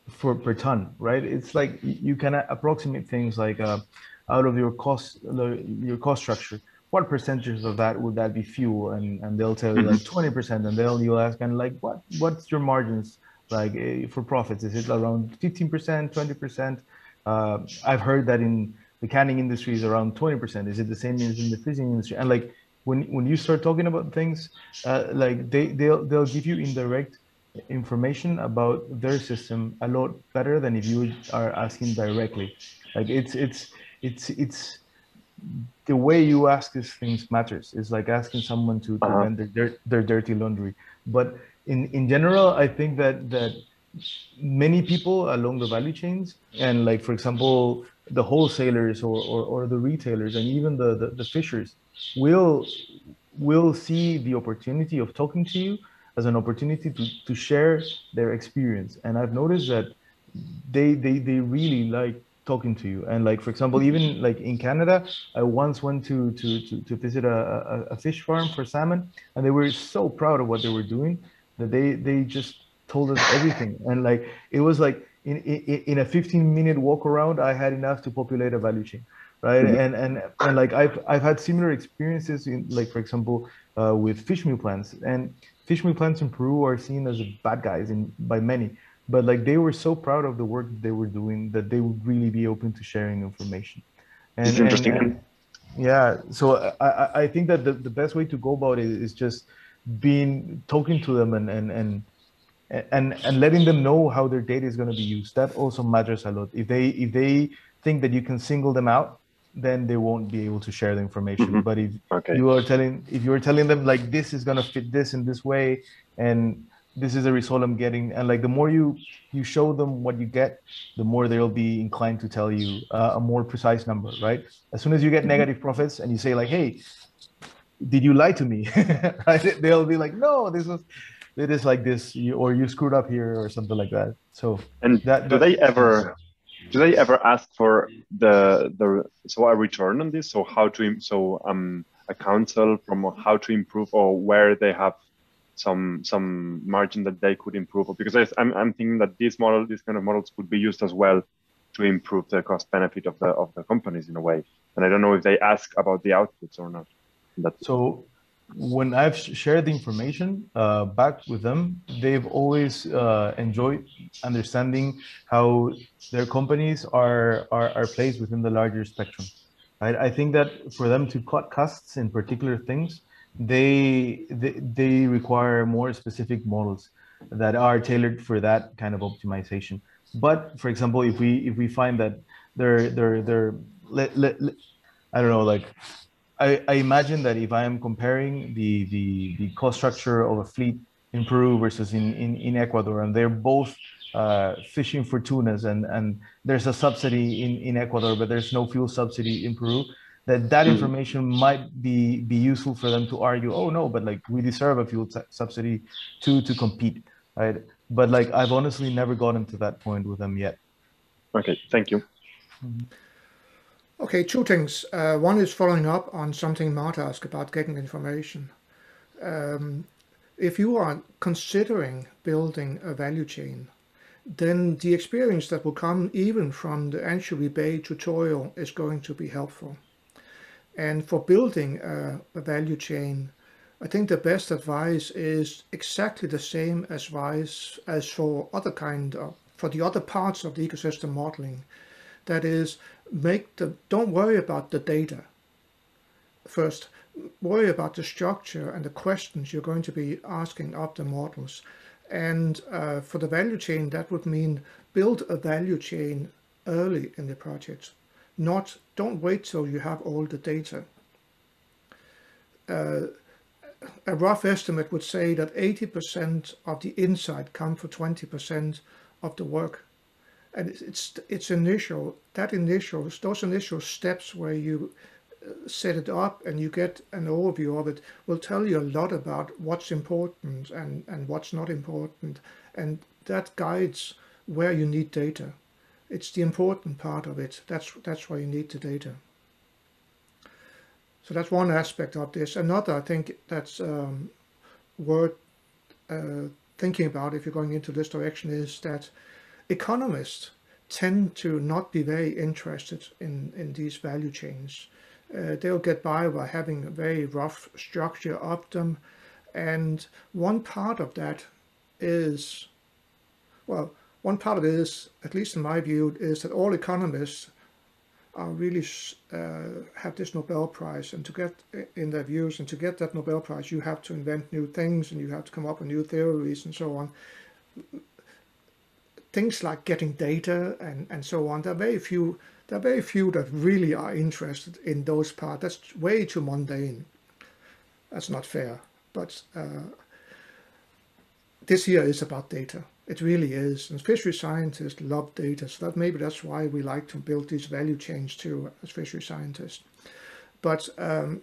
for per ton, right? It's like you can approximate things like uh, out of your cost, your cost structure, what percentages of that would that be fuel? And and they'll tell you like mm-hmm. twenty percent, and they'll you'll ask and like what what's your margins like uh, for profits? Is it around fifteen percent, twenty percent? Uh, I've heard that in the canning industry is around twenty percent. Is it the same as in the freezing industry? And like when when you start talking about things, uh, like they they'll they'll give you indirect information about their system a lot better than if you are asking directly. Like it's it's it's it's the way you ask these things matters. It's like asking someone to, to uh-huh. render their, their dirty laundry. But in, in general, I think that that many people along the value chains and like for example the wholesalers or, or, or the retailers and even the, the, the fishers will will see the opportunity of talking to you as an opportunity to, to share their experience. And I've noticed that they, they, they really like talking to you. And like, for example, even like in Canada, I once went to, to, to, to visit a, a, a fish farm for salmon and they were so proud of what they were doing that they, they just told us everything. And like, it was like in, in, in a 15 minute walk around, I had enough to populate a value chain right Mhm. and and and like i've i've had similar experiences in like for example uh, with fish meal plants and fish meal plants in peru are seen as bad guys in by many but like they were so proud of the work they were doing that they would really be open to sharing information and, interesting. and- and- yeah so i i think that the, the best way to go about it is just being talking to them and and and and and letting them know how their data is going to be used that also matters a lot if they if they think that you can single them out then they won't be able to share the information Mhm. but if Okay. you are telling if you are telling them like this is going to fit this in this way and this is the result i'm getting. And like the more you you show them what you get the more they'll be inclined to tell you uh, a more precise number right? As soon as you get negative profits and you say like hey did you lie to me? Right? They'll be like no this was it is like this you, or you screwed up here or something like that. So And that, do that- they ever do they ever ask for the the so a return on this? So how to so um a counsel from how to improve or where they have some some margin that they could improve because I, I'm I'm thinking that this model these kind of models could be used as well to improve the cost benefit of the of the companies in a way. And I don't know if they ask about the outputs or not. So when I've shared the information uh, back with them, they've always uh, enjoyed understanding how their companies are, are are placed within the larger spectrum. Right? I think that for them to cut costs in particular things, they they, they require more specific models that are tailored for that kind of optimization. But for example, if we if we find that they're they're they're let, let, let- I don't know like I, I imagine that if I am comparing the, the, the cost structure of a fleet in Peru versus in, in, in Ecuador, and they're both uh, fishing for tunas, and, and there's a subsidy in, in Ecuador, but there's no fuel subsidy in Peru, that that Mhm. information might be, be useful for them to argue, oh no, but like we deserve a fuel su- subsidy to, to compete, right? But like I've honestly never gotten to that point with them yet. okay. Thank you. Okay, two things. Uh, one is following up on something Marta asked about getting information. Um, if you are considering building a value chain, then the experience that will come even from the Anchovy Bay tutorial is going to be helpful. And for building a, a value chain, I think the best advice is exactly the same advice as for other kind of, for the other parts of the ecosystem modeling. That is, make the don't worry about the data first. Worry about the structure and the questions you're going to be asking of the models. And uh, for the value chain that would mean build a value chain early in the project not don't wait till you have all the data. Uh, a rough estimate would say that 80% of the insight come for 20% of the work. And it's it's, it's initial that initial those initial steps where you uh, set it up and you get an overview of it will tell you a lot about what's important and and what's not important. And that guides where you need data it's the important part of it that's that's why you need the data so that's one aspect of this another i think that's um, worth uh, thinking about if you're going into this direction is that economists tend to not be very interested in, in these value chains. Uh, they'll get by by having a very rough structure of them. And one part of that is, well, one part of it is, at least in my view, is that all economists are really uh, have this Nobel Prize, and to get in their views, and to get that Nobel Prize, you have to invent new things, and you have to come up with new theories, and so on things like getting data and, and so on, there are very few there are very few that really are interested in those parts. That's way too mundane. That's not fair. But uh, this is about data. It really is. And fishery scientists love data. So that maybe that's why we like to build these value chains too as fishery scientists. But um,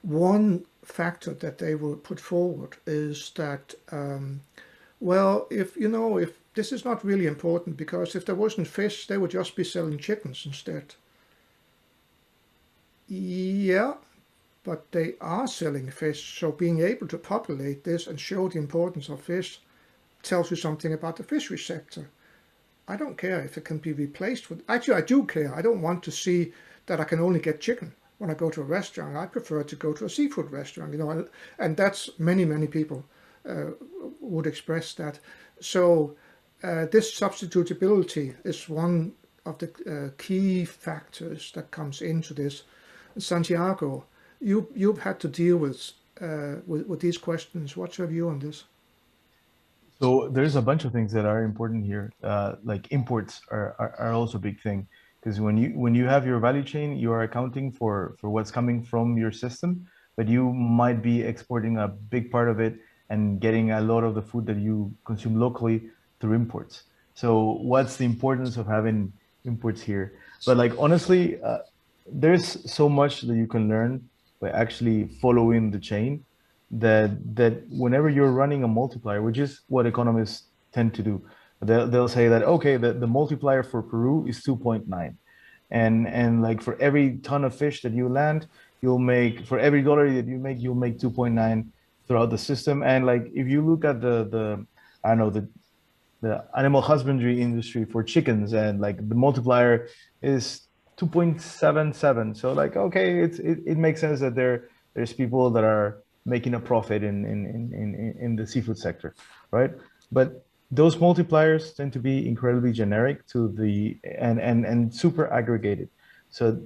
one factor that they will put forward is that, um, well, if you know, if this is not really important because if there wasn't fish, they would just be selling chickens instead. Yeah, but they are selling fish, so being able to populate this and show the importance of fish tells you something about the fishery sector. I don't care if it can be replaced with, actually I do care. I don't want to see that I can only get chicken when I go to a restaurant. I prefer to go to a seafood restaurant, you know, and, that's many, many people uh, would express that. So uh, this substitutability is one of the uh, key factors that comes into this. Santiago, you, you've had to deal with, uh, with, with these questions. What's your view on this? So there's a bunch of things that are important here. Uh, like imports are, are, are also a big thing because when you when you have your value chain, you are accounting for for what's coming from your system, but you might be exporting a big part of it and getting a lot of the food that you consume locally through imports. So what's the importance of having imports here? But like honestly, uh, there's so much that you can learn by actually following the chain that that whenever you're running a multiplier, which is what economists tend to do, they'll, they'll say that okay, the, the multiplier for Peru is 2.9, and and like for every ton of fish that you land, you'll make for every dollar that you make, you'll make 2.9 throughout the system. And like if you look at the the I don't know the the animal husbandry industry for chickens, and like the multiplier is 2.77. So like okay, it's it, it makes sense that there there's people that are making a profit in, in, in, in, in the seafood sector, right? But those multipliers tend to be incredibly generic to the and and and super aggregated. So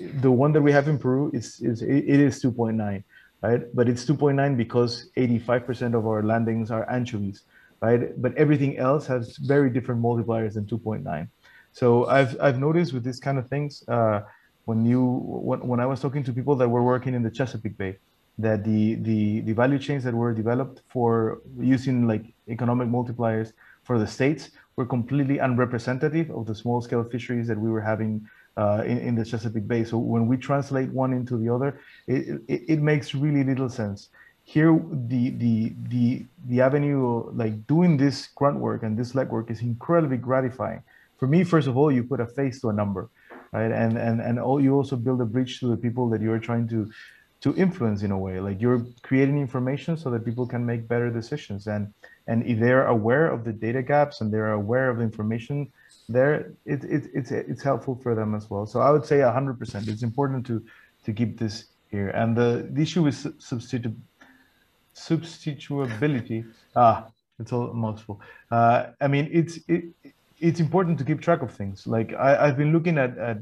the one that we have in Peru is is it is 2.9, right? But it's 2.9 because 85% of our landings are anchovies, right? But everything else has very different multipliers than 2.9. So I've I've noticed with these kind of things uh, when you when, when I was talking to people that were working in the Chesapeake Bay, that the, the, the value chains that were developed for using like economic multipliers for the states were completely unrepresentative of the small scale fisheries that we were having uh, in, in the Chesapeake Bay. So when we translate one into the other, it, it, it makes really little sense. Here, the, the, the, the avenue, like doing this grunt work and this legwork is incredibly gratifying. For me, first of all, you put a face to a number, right? And, and, and all, you also build a bridge to the people that you're trying to, to influence in a way like you're creating information so that people can make better decisions. And and if they're aware of the data gaps and they're aware of the information there it, it it's it's helpful for them as well. So i would say 100% it's important to to keep this here. And the, the issue is substitu substitutability ah it's all mouthful uh, i mean it's it, it's important to keep track of things. Like I, i've been looking at at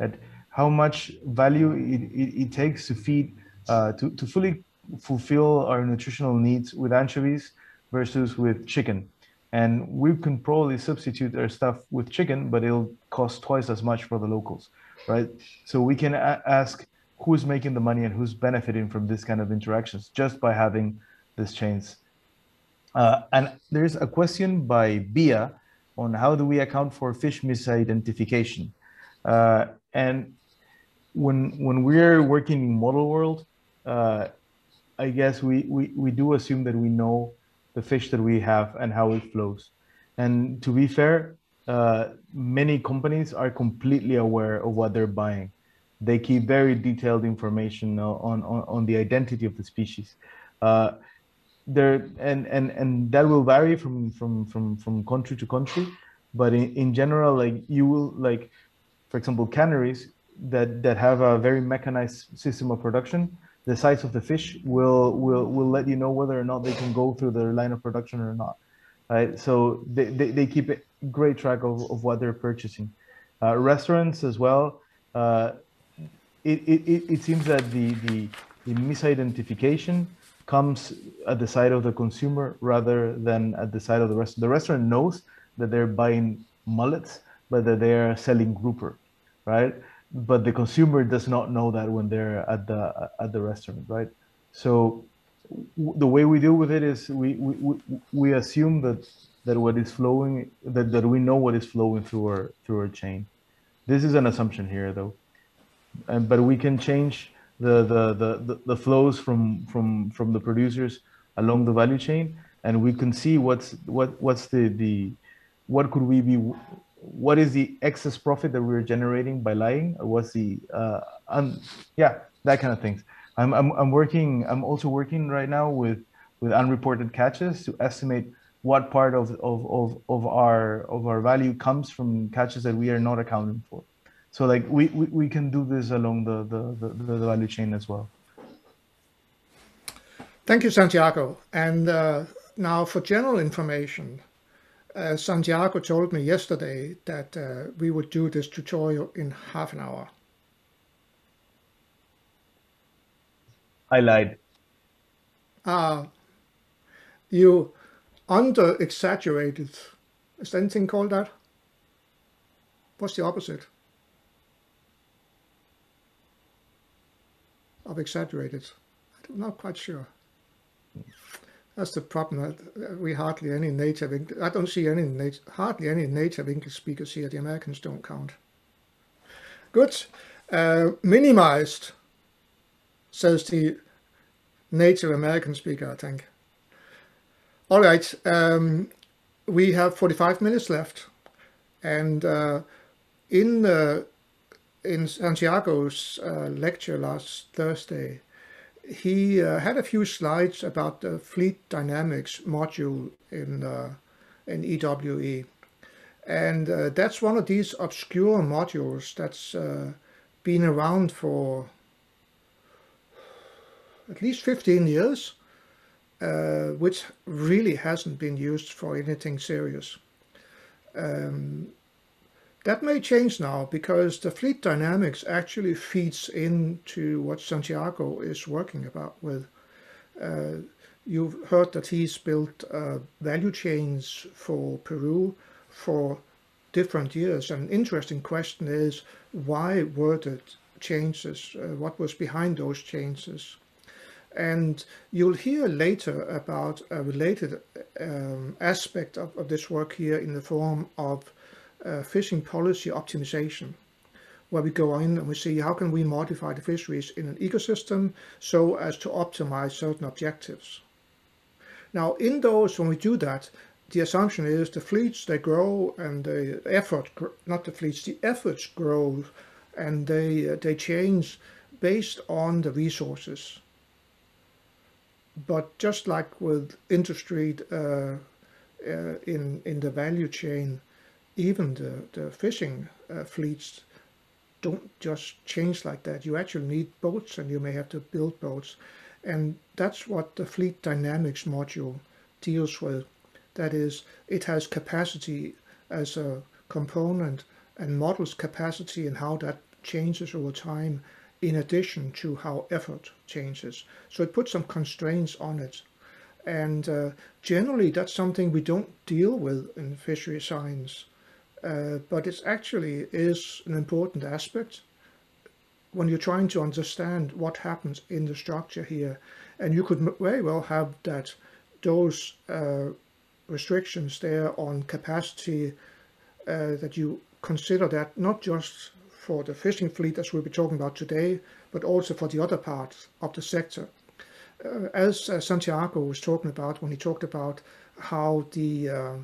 at how much value it, it, it takes to feed, uh, to, to fully fulfill our nutritional needs with anchovies versus with chicken. And we can probably substitute our stuff with chicken, but it'll cost twice as much for the locals, right? So we can ask who's making the money and who's benefiting from this kind of interactions just by having these chains. Uh, and there's a question by Bia on how do we account for fish misidentification. Uh, and when when we're working in model world, uh, I guess we, we we do assume that we know the fish that we have and how it flows. And to be fair, uh, many companies are completely aware of what they're buying. They keep very detailed information on on, on the identity of the species. Uh, there and and and that will vary from from from from country to country, but in, in general, like you will like, for example, canneries that that have a very mechanized system of production, the size of the fish will will will let you know whether or not they can go through their line of production or not. Right. So they, they, they keep a great track of, of what they're purchasing. Uh, restaurants as well. Uh, it, it, it seems that the, the, the misidentification comes at the side of the consumer rather than at the side of the restaurant. The restaurant knows that they're buying mullets, but that they're selling grouper, right? But the consumer does not know that when they're at the at the restaurant, right? So the way we deal with it is we we, we assume that that what is flowing that, that we know what is flowing through our through our chain. This is an assumption here though. And but we can change the, the, the, the, the flows from, from, from the producers along the value chain. And we can see what's, what, what's the, the, what could we be, what is the excess profit that we're generating by lying? What's the, uh, um, yeah, that kind of things. I'm, I'm, I'm working, I'm also working right now with, with unreported catches to estimate what part of, of, of, of our of our value comes from catches that we are not accounting for. So like we, we, we can do this along the, the, the, the value chain as well. Thank you, Santiago. And uh, now for general information, uh, Santiago told me yesterday that uh, we would do this tutorial in half an hour. I lied. Uh, you under exaggerated. Is there anything called that? What's the opposite of exaggerated? I'm not quite sure. That's the problem. We hardly any native. I don't see any native, hardly any native English speakers here. The Americans don't count. Good. Uh, minimized, says the native American speaker, I think. All right, um, we have 45 minutes left, and uh, in uh, in Santiago's uh, lecture last Thursday, he uh, had a few slides about the fleet dynamics module in uh, in EWE, and uh, that's one of these obscure modules that's been around for at least 15 years uh, which really hasn't been used for anything serious. Um, that may change now because the fleet dynamics actually feeds into what Santiago is working about with. Uh, you've heard that he's built uh, value chains for Peru for different years. An interesting question is why were the changes? Uh, what was behind those changes? And you'll hear later about a related um, aspect of, of, this work here in the form of uh, fishing policy optimization, where we go in and we see how can we modify the fisheries in an ecosystem so as to optimize certain objectives. Now, in those, when we do that, the assumption is the fleets, they grow and the effort, not the fleets, the efforts grow and they, uh, they change based on the resources but just like with industry uh, uh, in in the value chain, even the the fishing uh, fleets don't just change like that. You actually need boats, and you may have to build boats, and that's what the fleet dynamics module deals with. That is, it has capacity as a component and models capacity and how that changes over time in addition to how effort changes. So it puts some constraints on it. And uh, generally, that's something we don't deal with in fishery science, uh, but it actually is an important aspect when you're trying to understand what happens in the structure here. And you could very well have that those uh, restrictions there on capacity uh, that you consider that not just for the fishing fleet, as we'll be talking about today, but also for the other parts of the sector. Uh, as uh, Santiago was talking about when he talked about how the uh,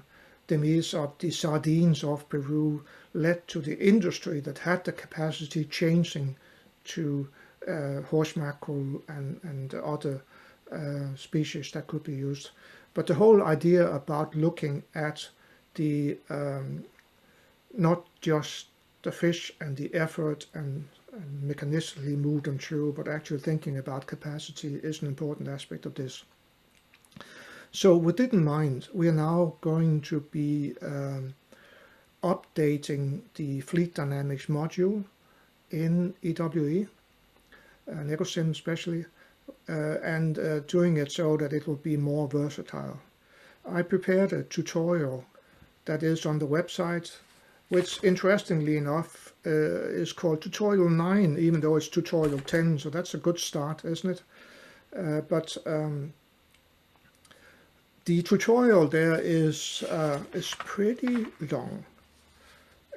demise of the sardines of Peru led to the industry that had the capacity changing to uh, horse mackerel and, and other uh, species that could be used. But the whole idea about looking at the um, not just the fish and the effort and, and mechanistically move them through, but actually thinking about capacity is an important aspect of this. So with that in mind, we are now going to be um, updating the fleet dynamics module in EWE, uh, especially, uh, and uh, doing it so that it will be more versatile. I prepared a tutorial that is on the website which interestingly enough uh, is called tutorial 9 even though it's tutorial 10 so that's a good start isn't it uh, but um, the tutorial there is uh, is pretty long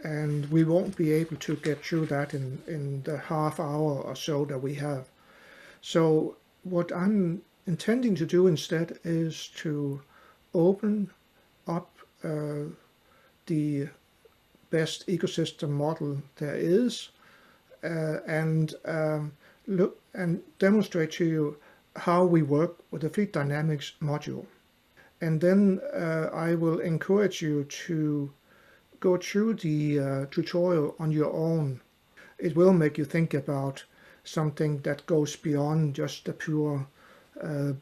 and we won't be able to get through that in in the half hour or so that we have So what I'm intending to do instead is to open up uh, the best ecosystem model there is uh, and um, look and demonstrate to you how we work with the fleet dynamics module. And then uh, I will encourage you to go through the uh, tutorial on your own. It will make you think about something that goes beyond just the pure uh,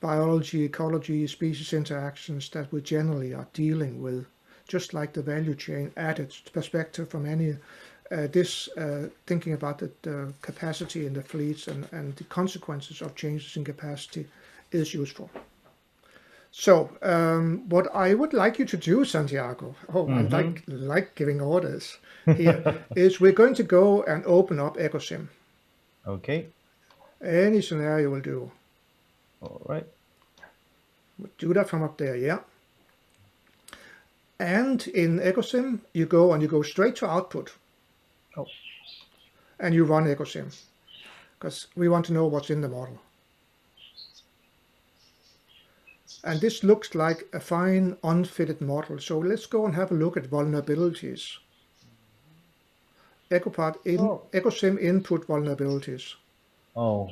biology, ecology, species interactions that we generally are dealing with, just like the value chain added perspective from any uh, this uh, thinking about the, the, capacity in the fleets and, and the consequences of changes in capacity is useful. So um, what I would like you to do, Santiago, oh, mm -hmm. I like, like giving orders here, is we're going to go and open up EcoSim. Okay. Any scenario will do. All right. We Do that from up there, yeah. And in EcoSim, you go and you go straight to output. Oh. And you run EcoSim because we want to know what's in the model. And this looks like a fine unfitted model. So let's go and have a look at vulnerabilities. Ecopath in oh. EcoSim input vulnerabilities. Oh.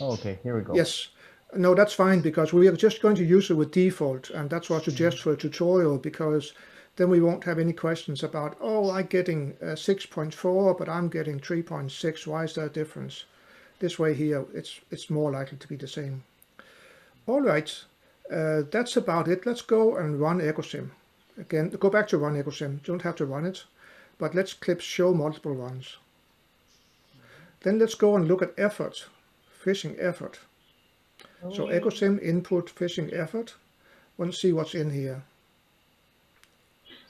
oh, okay, here we go. Yes. No, that's fine because we are just going to use it with default and that's what I suggest for a tutorial because then we won't have any questions about, oh, I'm getting uh, 6.4, but I'm getting 3.6. Why is there a difference? This way here, it's, it's more likely to be the same. All right, uh, that's about it. Let's go and run EcoSim. Again, go back to run EcoSim. Don't have to run it, but let's click show multiple runs. Then let's go and look at effort, fishing effort. So EcoSim input fishing effort. Let's see what's in here.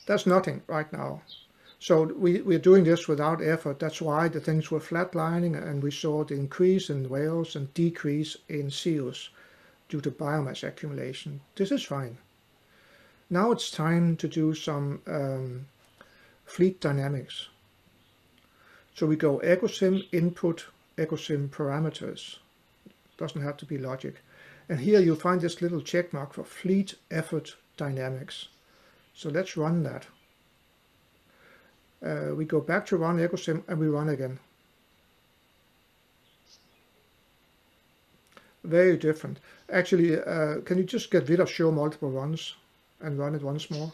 There's nothing right now. So we, we're doing this without effort. That's why the things were flatlining and we saw the increase in whales and decrease in seals due to biomass accumulation. This is fine. Now it's time to do some um, fleet dynamics. So we go EcoSim input, EcoSim parameters. Doesn't have to be logic. And here you find this little check mark for fleet effort dynamics. So let's run that. Uh, we go back to run EcoSim and we run again. Very different. Actually, uh, can you just get rid of show multiple runs and run it once more?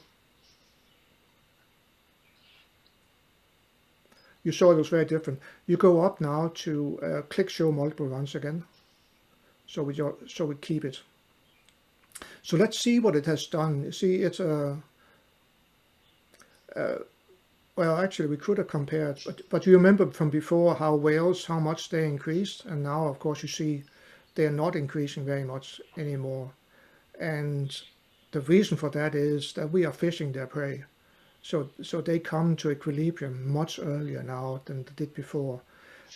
You saw it was very different. You go up now to uh, click show multiple runs again. So we, so we keep it. So let's see what it has done. You see, it's a uh, well, actually, we could have compared, but, but you remember from before how whales, how much they increased, and now, of course, you see they're not increasing very much anymore. And the reason for that is that we are fishing their prey. So, so they come to equilibrium much earlier now than they did before.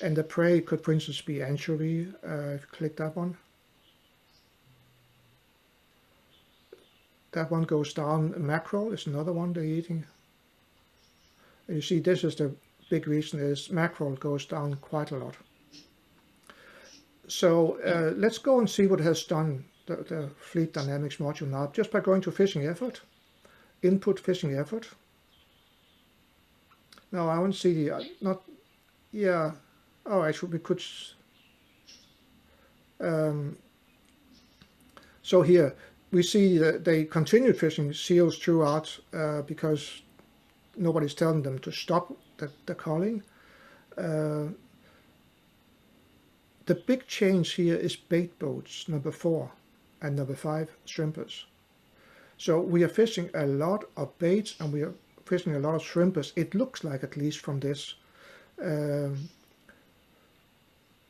And the prey could, for instance, be anchovy, uh, click that one. That one goes down. Mackerel is another one they're eating. You see, this is the big reason is mackerel goes down quite a lot. So uh, let's go and see what has done the, the, fleet dynamics module now, just by going to fishing effort, input fishing effort. Now I want to see the, uh, not, yeah, oh, actually we could, um, so here we see that they continued fishing seals throughout uh, because nobody's telling them to stop the, the calling. Uh, the big change here is bait boats, number four, and number five, shrimpers. So we are fishing a lot of baits and we are fishing a lot of shrimpers. It looks like, at least from this, um,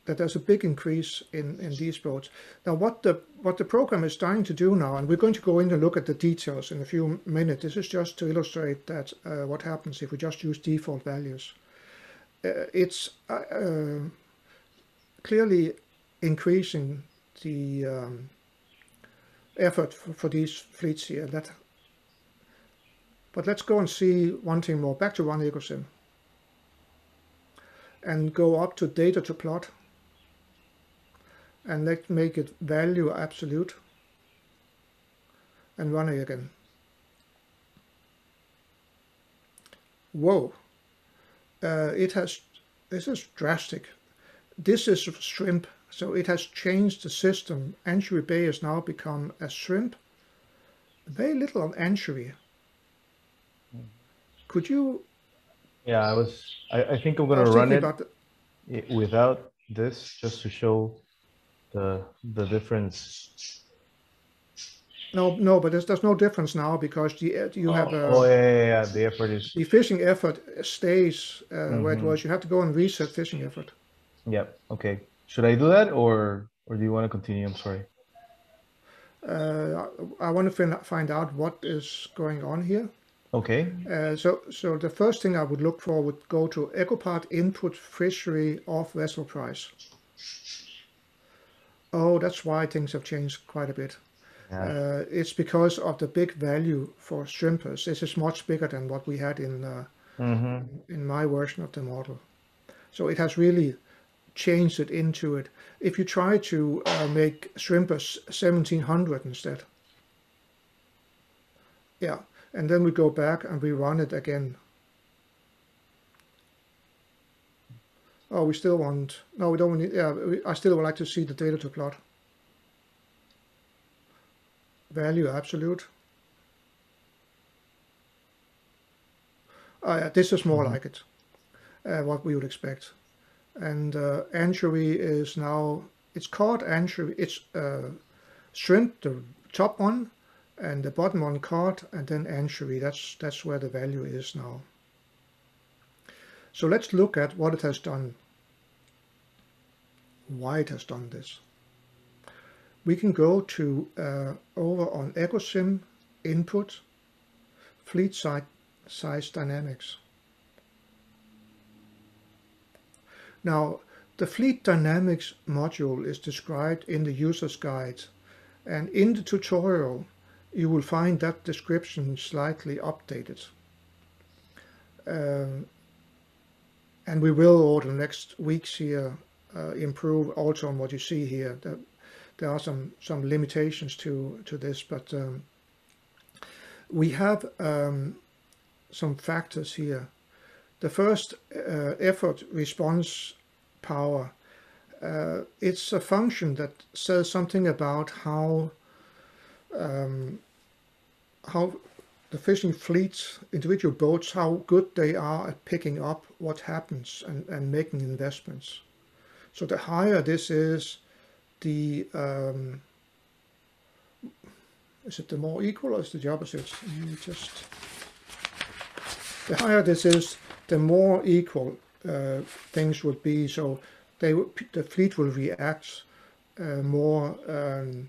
that there's a big increase in, in these boats. Now what the what the program is trying to do now, and we're going to go in and look at the details in a few minutes. This is just to illustrate that uh, what happens if we just use default values. Uh, it's uh, uh clearly increasing the um, effort for, for, these fleets here. That, but let's go and see one thing more. Back to one EcoSim and go up to data to plot and let's make it value absolute and run it again. Whoa, uh, it has, this is drastic. This is shrimp, so it has changed the system. Anchovy Bay has now become a shrimp. Very little on anchovy. Could you Yeah, I was. I, I think I'm gonna run thinking it about the- i- without this just to show the the difference. No, no, but there's, there's no difference now because the, you have Oh a, yeah, yeah, yeah. The effort is. the fishing effort stays uh, where it Mhm. was. You have to go and reset fishing effort. Yep. Okay. Should I do that or or do you want to continue? I'm sorry. Uh, I, I want to find, find out what is going on here. Okay. Uh, so, so the first thing I would look for would go to Ecopath input fishery off vessel price. Oh, that's why things have changed quite a bit. Yeah. Uh, it's because of the big value for shrimpers. This is much bigger than what we had in uh, Mm-hmm. in my version of the model. So it has really changed it into it. If you try to uh, make shrimpers 1700 instead, yeah, and then we go back and we run it again. Oh, we still want, no, we don't need, yeah, we, I still would like to see the data to plot. Value absolute. Oh, yeah, this is more like it, uh, what we would expect. And uh, anchovy is now, it's called anchovy, it's uh, shrimp, the top one, and the bottom one cod, and then anchovy. That's, that's where the value is now. So let's look at what it has done, why it has done this. We can go to uh, over on EcoSim input, fleet size dynamics. Now, the fleet dynamics module is described in the user's guide, and in the tutorial, you will find that description slightly updated. Um, and we will over the next weeks here uh, improve also on what you see here. There, there are some some limitations to to this, but um, we have um, some factors here. The first uh, effort response power. Uh, it's a function that says something about how um, how the fishing fleets, individual boats, how good they are at picking up what happens and, and making investments. So the higher this is, the um, is it the more equal or is it the opposite? Just the higher this is, the more equal uh, things would be. So they would, the fleet will react uh, more, um,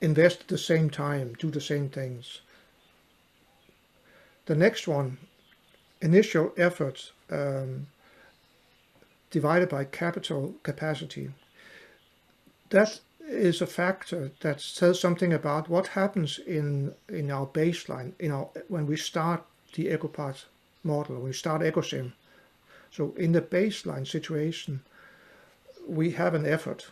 invest at the same time, do the same things. The next one, initial effort um, divided by capital capacity. That is a factor that says something about what happens in in our baseline, in our when we start the Ecopath model, we start EcoSim. So in the baseline situation, we have an effort,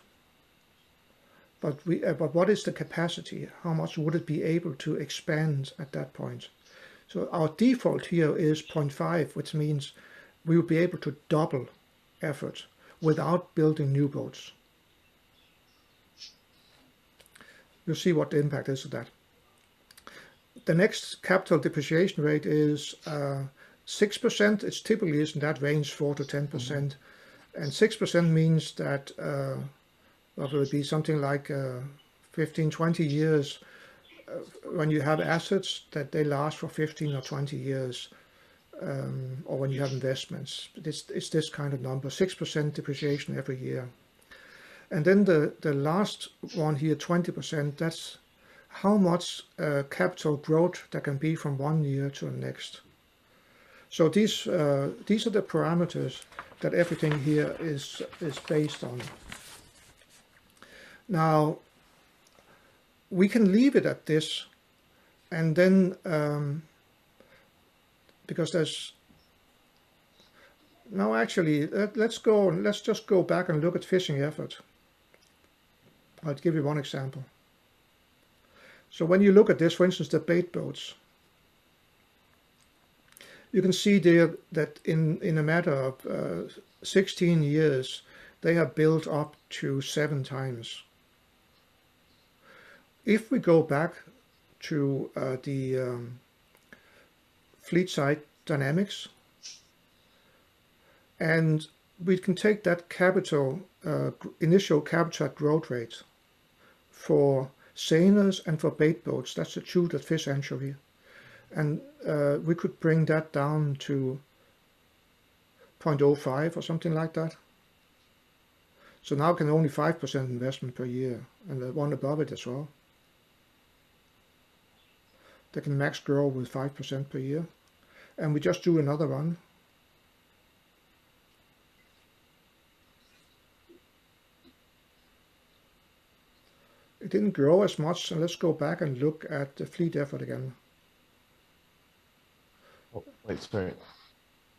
but we uh, but what is the capacity? How much would it be able to expand at that point? So our default here is 0.5, which means we will be able to double effort without building new boats. You'll see what the impact is of that. The next capital depreciation rate is uh, 6%. It's typically is in that range, 4 to 10%. percent And 6% means that uh, what it be something like uh, 15, 20 years uh, when you have assets that they last for 15 or 20 years. Um, or when you have investments, it's, it's this kind of number, 6% depreciation every year. And then the, the last one here, 20%, that's how much uh, capital growth there can be from one year to the next. So these, uh, these are the parameters that everything here is, is based on. Now, we can leave it at this and then, um, because there's now actually, let, let's go, let's just go back and look at fishing effort. I'll give you one example. So when you look at this, for instance, the bait boats, you can see there that in, in a matter of uh, 16 years, they have built up to seven times. If we go back to uh, the um, fleet size dynamics, and we can take that capital, uh, initial capital growth rate for seiners and for bait boats, that's the two that fish anchovy, and uh, we could bring that down to 0.05 or something like that. So now can only 5% investment per year and the one above it as well. They can max grow with 5% per year. And we just do another run. It didn't grow as much, so let's go back and look at the fleet effort again. Oh, wait, sorry.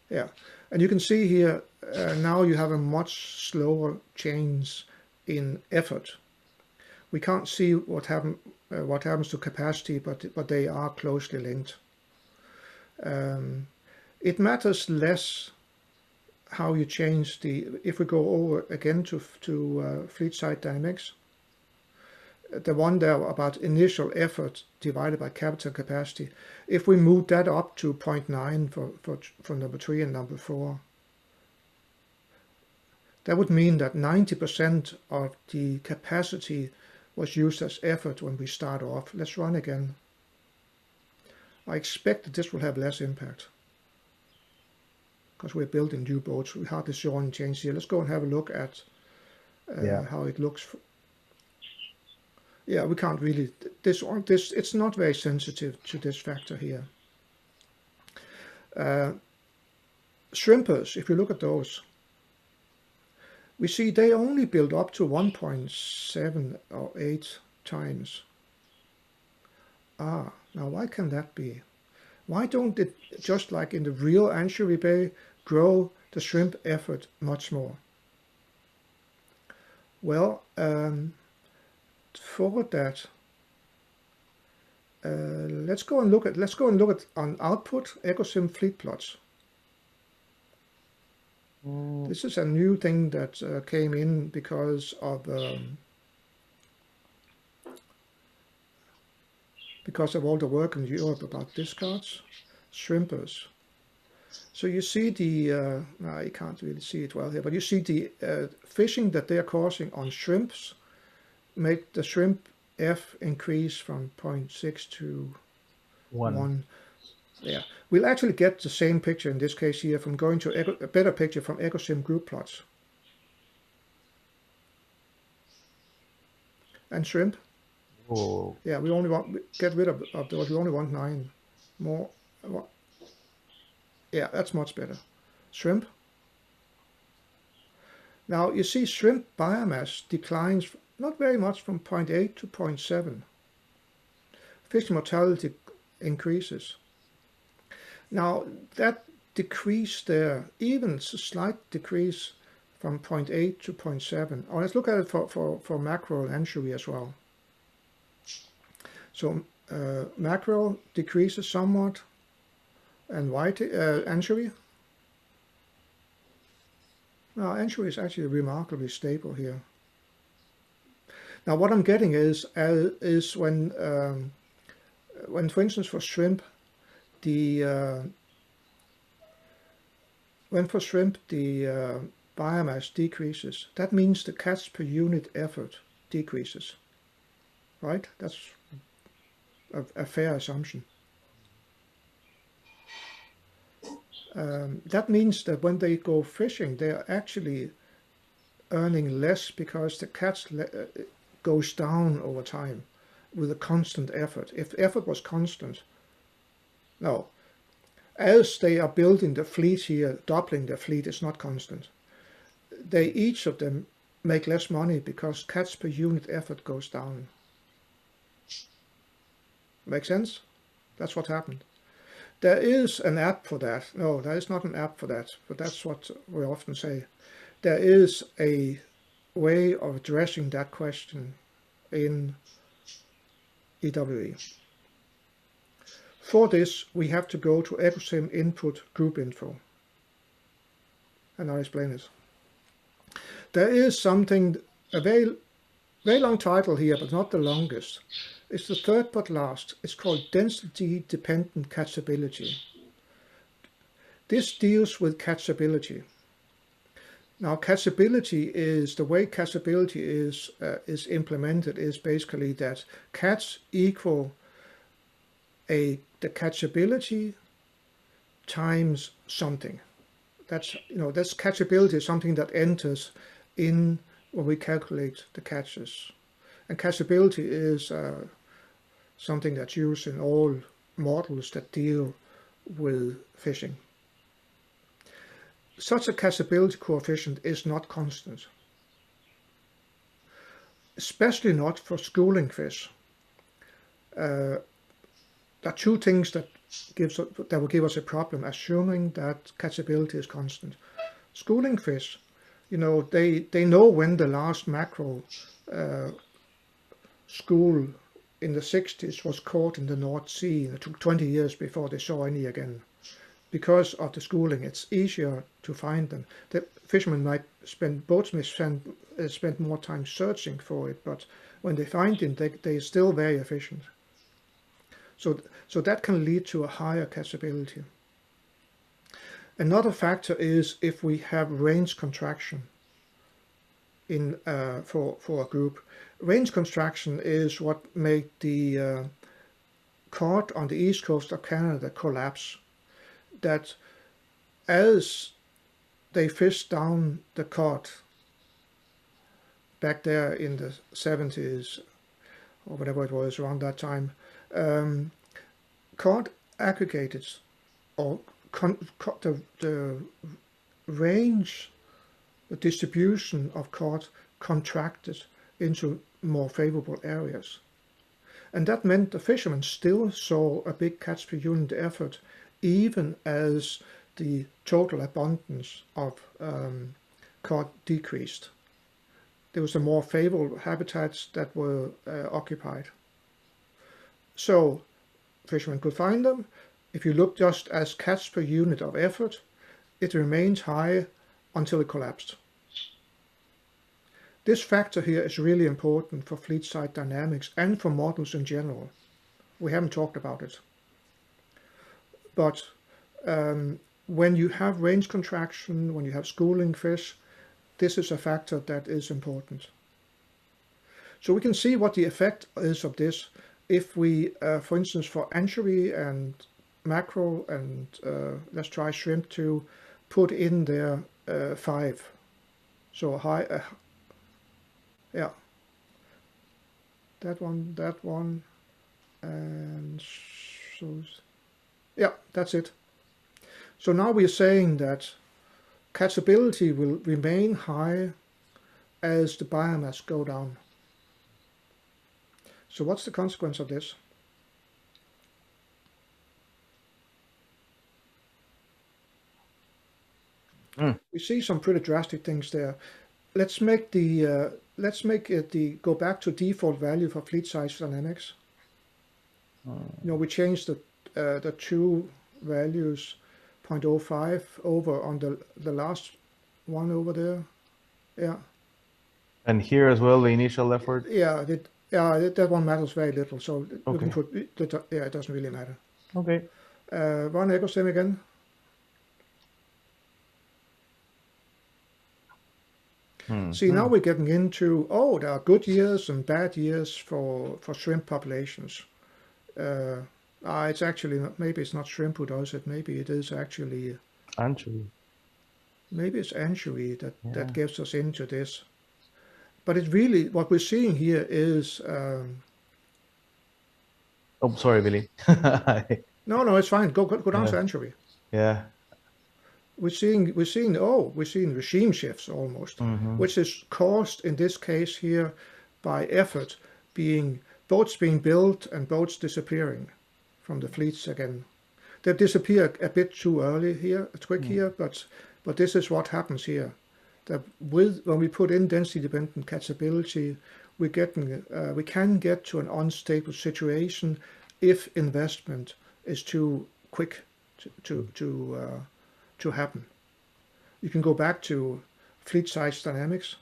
Yeah, and you can see here uh, now you have a much slower change in effort. We can't see what happen uh, what happens to capacity, but but they are closely linked. Um, it matters less how you change the if we go over again to to uh, fleet size dynamics. The one there about initial effort divided by capital capacity. If we move that up to 0.9 for, for, for number three and number four, that would mean that 90% of the capacity was used as effort when we start off. Let's run again. I expect that this will have less impact because we're building new boats. We hardly saw any change here. Let's go and have a look at uh, Yeah. how it looks. Yeah, we can't really this. This it's not very sensitive to this factor here. Uh, shrimpers, if you look at those, we see they only build up to 1.7 or 8 times. Ah, now why can that be? Why don't it, just like in the real anchovy bay, grow the shrimp effort much more? Well, um, for that, uh, let's go and look at let's go and look at on output EcoSim fleet plots. This is a new thing that uh, came in because of um, because of all the work in Europe about discards, shrimpers. So you see the, uh, no, you can't really see it well here, but you see the uh, fishing that they are causing on shrimps make the shrimp F increase from 0.6 to One. one. Yeah, we'll actually get the same picture in this case here from going to a better picture from EcoSim group plots. And shrimp, Whoa. yeah, we only want get rid of, of those. We only want nine more. Yeah, that's much better. Shrimp. Now you see shrimp biomass declines not very much from 0.8 to 0.7. Fish mortality increases. Now that decrease there, even a slight decrease from 0.8 to 0.7. Or let's look at it for, for, for mackerel anchovy as well. So uh, mackerel decreases somewhat, and white uh, anchovy. Now anchovy is actually remarkably stable here. Now what I'm getting is uh, is when um, when for instance for shrimp the uh, when for shrimp the uh, biomass decreases, that means the catch per unit effort decreases, right? That's a, a fair assumption. Um, that means that when they go fishing, they are actually earning less because the catch goes down over time with a constant effort. If effort was constant, no. As they are building the fleet here, doubling their fleet is not constant. They each of them make less money because catch per unit effort goes down. Make sense? That's what happened. There is an app for that. No, there is not an app for that, but that's what we often say. There is a way of addressing that question in EWE. For this, we have to go to Ecosim input group info. And I'll explain it. There is something, a very, very long title here, but not the longest. It's the third but last. It's called density dependent catchability. This deals with catchability. Now, catchability is the way catchability is uh, is implemented is basically that catch equal a the catchability times something. That's you know that's catchability is something that enters in when we calculate the catches, and catchability is uh, something that's used in all models that deal with fishing. Such a catchability coefficient is not constant, especially not for schooling fish. Uh, there are two things that gives that will give us a problem, assuming that catchability is constant. Schooling fish, you know, they they know when the last mackerel uh, school in the 60s was caught in the North Sea. It took 20 years before they saw any again. Because of the schooling, it's easier to find them. The fishermen might spend, boatsmen spend, uh, spend more time searching for it, but when they find them, they, they're still very efficient. So, so that can lead to a higher catchability. Another factor is if we have range contraction in uh, for for a group. Range contraction is what made the uh, cod on the east coast of Canada collapse. That as they fished down the cod back there in the 70s or whatever it was around that time, um, cod aggregated or the, the range, the distribution of cod contracted into more favorable areas. And that meant the fishermen still saw a big catch per unit effort, even as the total abundance of um, cod decreased. There was a more favorable habitats that were uh, occupied. So fishermen could find them. If you look just as catch per unit of effort, it remained high until it collapsed. This factor here is really important for fleet size dynamics and for models in general. We haven't talked about it. But um, when you have range contraction, when you have schooling fish, this is a factor that is important. So we can see what the effect is of this if we, uh, for instance, for anchovy and mackerel and uh, let's try shrimp to put in there uh, five. So high, uh, yeah. That one, that one, and so, yeah, that's it. So now we're saying that catchability will remain high as the biomass go down. So what's the consequence of this? Mm. We see some pretty drastic things there. Let's make the uh, let's make it the go back to default value for fleet size dynamics. Mm. You know, we change the uh, the two values 0.05 over on the the last one over there. Yeah. And here as well, the initial effort. Yeah, it, yeah, that, that one matters very little. So Okay. can put it, yeah, it doesn't really matter. Okay. Uh, run Ecosim again. Hmm. See, now we're getting into, oh, there are good years and bad years for, for shrimp populations. Uh, ah, it's actually, not, maybe it's not shrimp who does it. Maybe it is actually, Anchovy. maybe it's anchovy that, Yeah. that gets us into this. But it really, what we're seeing here is, um, Oh, sorry, Villy. no, no, it's fine. Go, go, go down to anchovy. yeah. We're seeing, we're seeing, oh, we're seeing regime shifts almost. Mhm. which is caused in this case here by effort being boats being built and boats disappearing from the fleets again. they disappear a bit too early here, quick here, but but this is what happens here. That with when we put in density dependent catchability, we get uh, we can get to an unstable situation if investment is too quick to to to, uh, to happen. You can go back to fleet size dynamics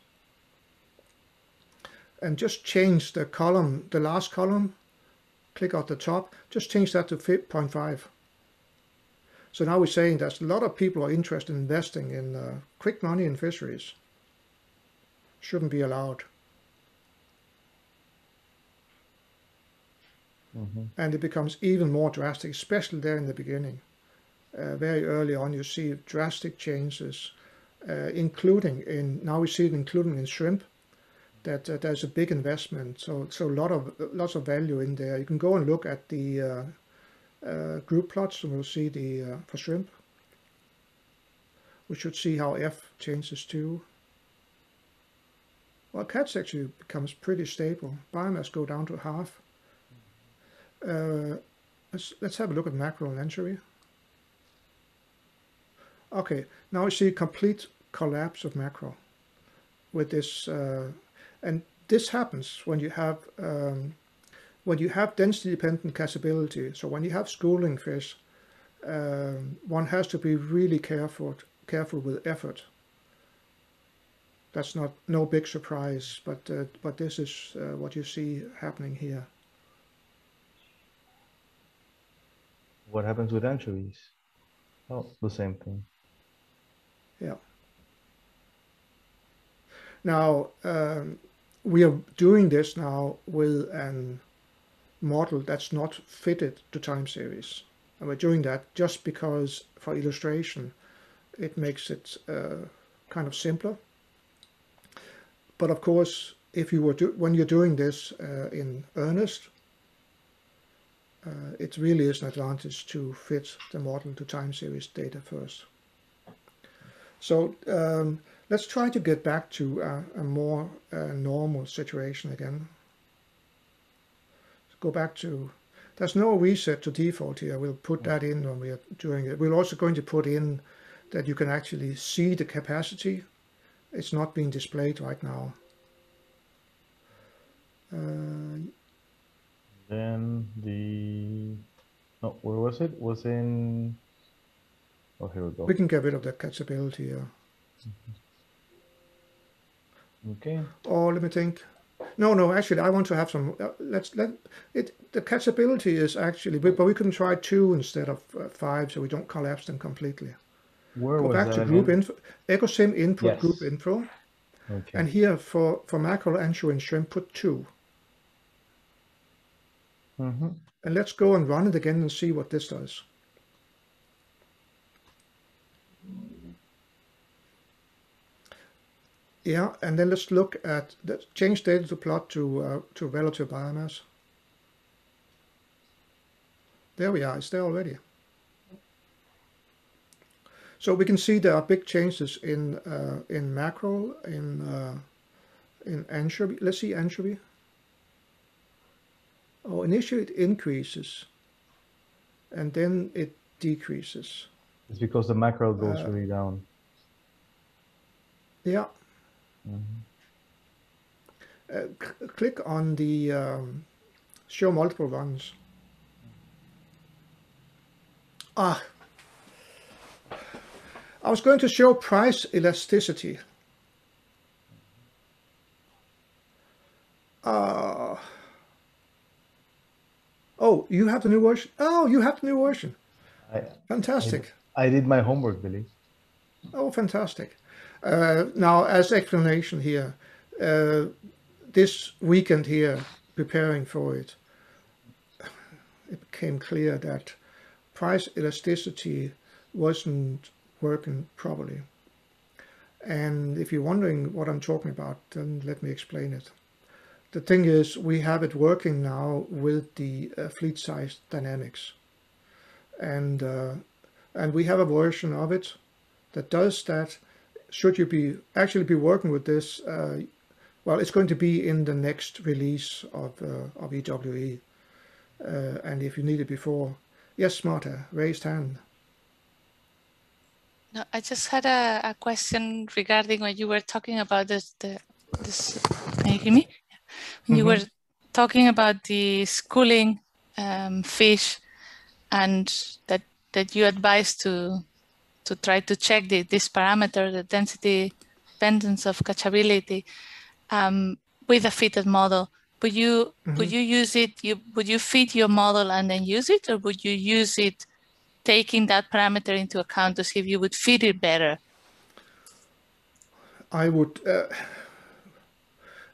and just change the column, the last column, click at the top, just change that to 0.5. So now we're saying that a lot of people are interested in investing in uh, quick money in fisheries. Shouldn't be allowed. Mm-hmm. And it becomes even more drastic, especially there in the beginning. Uh, very early on, you see drastic changes, uh, including in, now we see it including in shrimp, that uh, there's a big investment. So, so a lot of, lots of value in there. You can go and look at the uh, uh, group plots and we'll see the, uh, for shrimp. We should see how F changes too. Well, catch actually becomes pretty stable. Biomass go down to half. Uh, let's, let's have a look at mackerel and anchovy. Okay, now we see complete collapse of mackerel with this, uh, and this happens when you have um, when you have density dependent catchability. So when you have schooling fish, um, one has to be really careful careful with effort. That's not no big surprise, but uh, but this is uh, what you see happening here. What happens with anchovies? Oh, the same thing. Yeah. Now, um, we are doing this now with an model that's not fitted to time series. And we're doing that just because, for illustration, it makes it uh, kind of simpler. But of course, if you were do when you're doing this uh, in earnest, uh, it really is an advantage to fit the model to time series data first. So um, let's try to get back to a, a more uh, normal situation again. Go back to, there's no reset to default here. We'll put that in when we are doing it. We're also going to put in that you can actually see the capacity. It's not being displayed right now. Uh, Then the, no, where was it? Was in, oh, here we go. we can get rid of the catchability here. Okay, Or let me think. No, no, actually, I want to have some. Uh, let's let it. The catchability is actually, but, but we can try two instead of uh, five, so we don't collapse them completely. where Go back to group again? info, Ecosim input Yes. group info, Okay, and here for for mackerel, anchovy, and shrimp, put two. mm-hmm. And let's go and run it again and see what this does. Yeah, and then let's look at the change data to plot to uh, to relative biomass. There we are, it's there already. So we can see there are big changes in uh, in mackerel, in uh, in anchovy. Let's see anchovy. Oh, initially it increases, and then it decreases. It's because the mackerel goes Uh, really down. Yeah. Mhm. Uh, c- click on the um, show multiple runs. Ah, I was going to show price elasticity. Uh, oh, you have the new version? Oh, you have the new version. I, Fantastic. I did my homework, Villy. Oh, fantastic. Uh, now, as explanation here, uh, this weekend here, preparing for it, it became clear that price elasticity wasn't working properly. And if you're wondering what I'm talking about, then let me explain it. The thing is, we have it working now with the uh, fleet size dynamics. And, uh, and we have a version of it that does that. Should you be actually be working with this, uh, well, it's going to be in the next release of, uh, of EwE. Uh, and if you need it before, Yes, Marta, raised hand. No, I just had a, a question regarding when you were talking about this. The, this can you hear me? When you Mhm. were talking about the schooling um, fish, and that that you advise to to try to check the, this parameter, the density dependence of catchability, um, with a fitted model. Would you would you use it? You would you fit your model and then use it, or would you use it taking that parameter into account to see if you would fit it better? I would. Uh,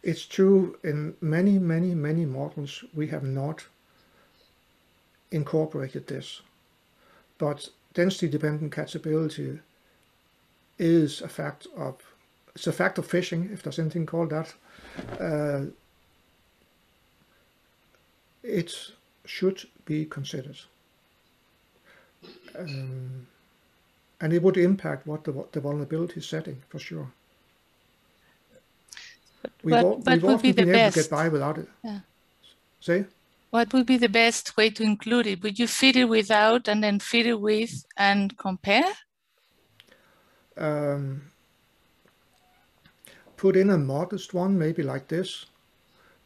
it's true in many, many, many models we have not incorporated this, but density-dependent catchability is a fact of it's a fact of fishing, if there's anything called that. Uh, it should be considered. Um, and it would impact what the, the vulnerability setting for sure. We've, What- what we've often be the been able to get by without it. Yeah. Say? What would be the best way to include it? Would you fit it without and then fit it with and compare? um, put in a modest one, maybe like this.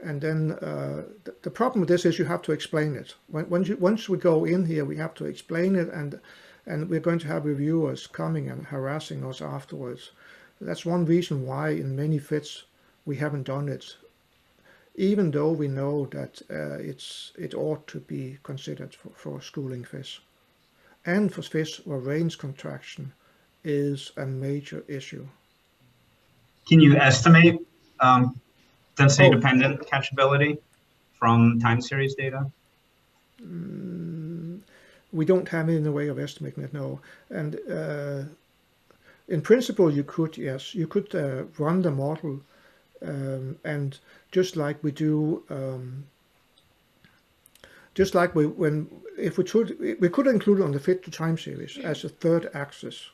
And then uh, the, the problem with this is you have to explain it. When, once, you, once we go in here, we have to explain it, and and we're going to have reviewers coming and harassing us afterwards. That's one reason why in many fits we haven't done it, even though we know that uh, it's it ought to be considered for, for schooling fish, and for fish where range contraction is a major issue. Can you estimate um, density Oh. dependent catchability from time series data? we don't have it in a way of estimating it, no. And uh, in principle, you could, yes, you could uh, run the model um, and just like we do, um, just like we when if we could we could include it on the fit to time series as a third axis.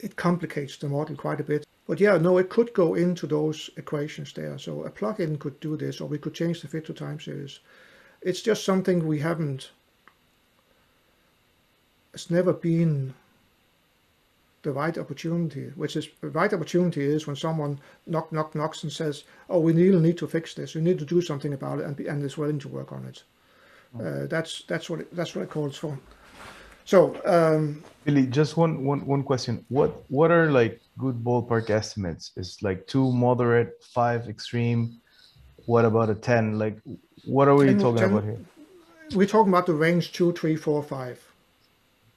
It complicates the model quite a bit. But yeah, no, it could go into those equations there. So a plugin could do this, or we could change the fit to time series. It's just something we haven't it's never been the right opportunity, which is the right opportunity is when someone knock knock knocks and says, "Oh, we really need to fix this. We need to do something about it," and be, and is willing to work on it. Uh, that's that's what it, that's what it calls for. So um, Villy, just one, one, one question. What, what are like good ballpark estimates? Is like two moderate, five extreme? What about a 10? Like, what are we 10 talking 10 about here? we're talking about the range two, three, four, five.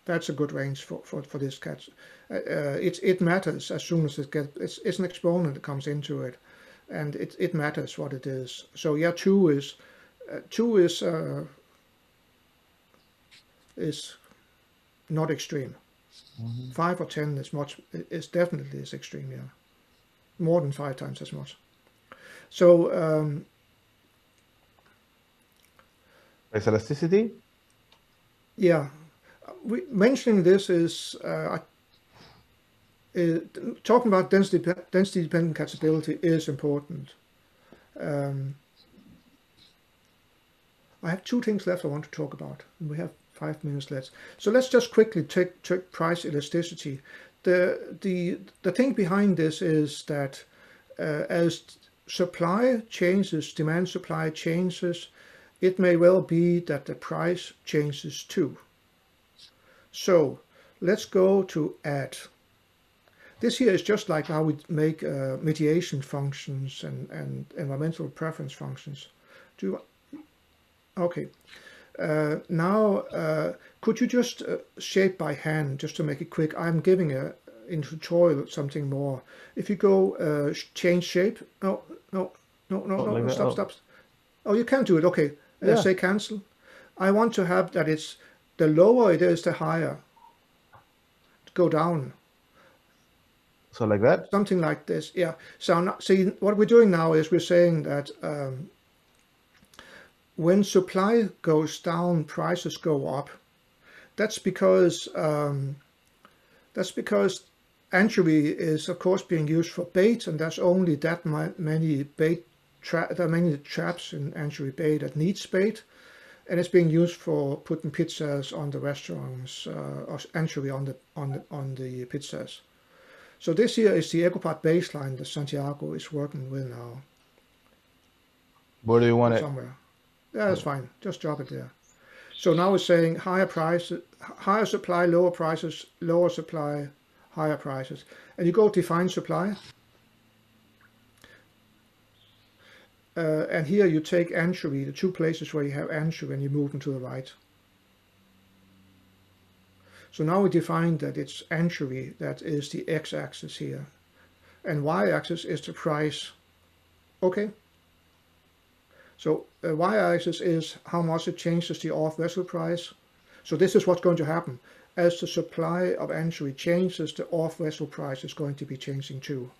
That's a good range for, for, for this cat. Uh, it it matters as soon as it gets it's, it's an exponent that comes into it, and it, it matters what it is. So yeah, two is uh, two is uh, is not extreme. Five or ten is much is definitely is extreme. Yeah, more than five times as much. So um, Price elasticity? Yeah, we, mentioning this is uh, uh, talking about density density dependent catchability is important. Um, I have two things left I want to talk about. and We have five minutes left, so let's just quickly take, take price elasticity. The the the thing behind this is that uh, as supply changes, demand supply changes, it may well be that the price changes too. So let's go to add. This here is just like how we make uh, mediation functions and, and environmental preference functions. Do you, okay. Uh, now, uh, could you just uh, shape by hand, just to make it quick? I'm giving a in tutorial something more. If you go uh, change shape, no, no, no, no, no, stop, stop. Oh, you can do it. Okay, uh, Yeah. say cancel. I want to have that it's the lower it is, the higher. Go down, So like that? something like this. Yeah. So see, what we're doing now is we're saying that um, when supply goes down, prices go up. That's because um, that's because anchovy is of course being used for bait, and there's only that ma- many bait there are many traps in anchovy bait that needs bait. and it's being used for putting pizzas on the restaurants uh, or anchovy on the on the, on the pizzas. So this here is the Ecopath baseline that Santiago is working with now Where do you want it? somewhere. Yeah, that's fine. Just drop it there. So now it's saying higher price, higher supply, lower prices, lower supply, higher prices. And you go define supply. Uh, and here you take anchovy, the two places where you have anchovy, and you move them to the right. So now we define that it's anchovy that is the x-axis here. And y-axis is the price. Okay. So uh, y-axis is how much it changes the off-vessel price. So this is what's going to happen. As the supply of anchovy changes, the off-vessel price is going to be changing too.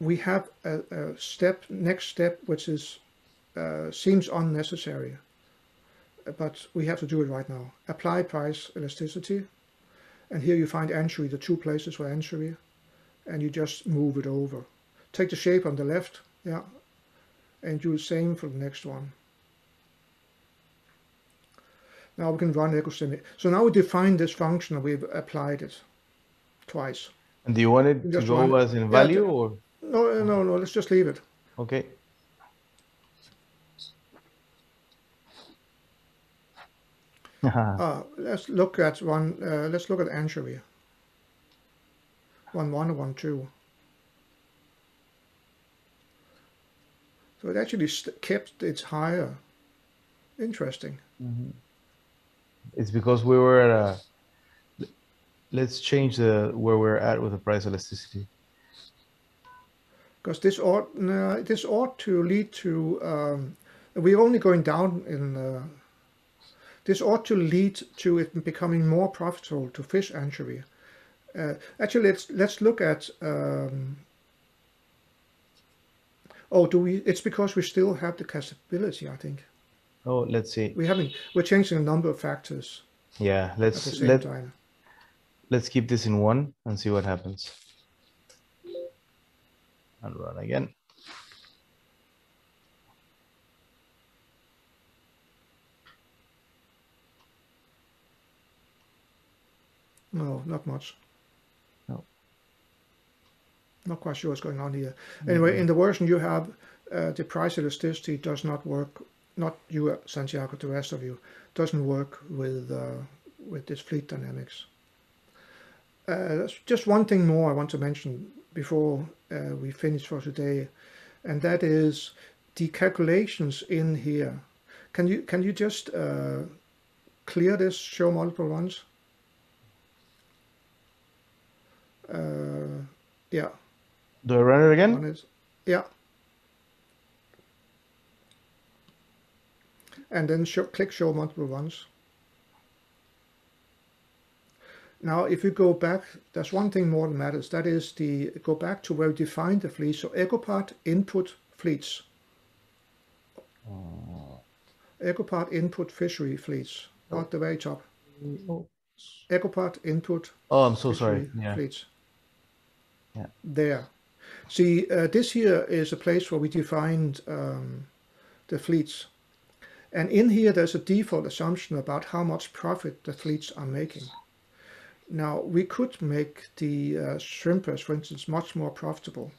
We have a, a step, next step, which is uh, seems unnecessary, but we have to do it right now. Apply price elasticity, and here you find anchovy, the two places for anchovy, and you just move it over. Take the shape on the left, yeah, and do the same for the next one. Now we can run Ecosim. So now we define this function and we've applied it twice. And do you want it to go as in value ju- or No, no, no, let's just leave it. okay? Uh, let's look at one, uh, let's look at anchovy. One one, one two. So it actually kept its higher. Interesting. It's because we were at a. Let's change the where we're at with the price elasticity. because this ought no, this ought to lead to um, we're only going down in uh, this ought to lead to it becoming more profitable to fish anchovy. Uh, actually, let's let's look at. Um, oh, do we? It's because we still have the catchability. I think Oh, let's see. we haven't. We're changing a number of factors Yeah, let's let time. let's keep this in one and see what happens. And run again. No, not much. No. Not quite sure what's going on here. Anyway, in the version you have, uh, the price elasticity does not work. Not you, uh, Santiago, the rest of you, doesn't work with uh, with this fleet dynamics. Uh, just one thing more I want to mention before uh, we finish for today, and that is the calculations in here. Can you can you just uh, clear this? Show multiple ones. Uh, yeah, Do I run it one again? is yeah, and then show, click show multiple ones. Now, if you go back, there's one thing more that matters. That is the go back to where we defined the fleet. So Ecopath input fleets. Ecopath input fishery fleets, not the very top. Oh, Ecopath input oh, I'm so sorry. Yeah. fleets. Yeah. There. See, uh, this here is a place where we defined um, the fleets. And in here, there's a default assumption about how much profit the fleets are making. Now, we could make the uh, shrimpers, for instance, much more profitable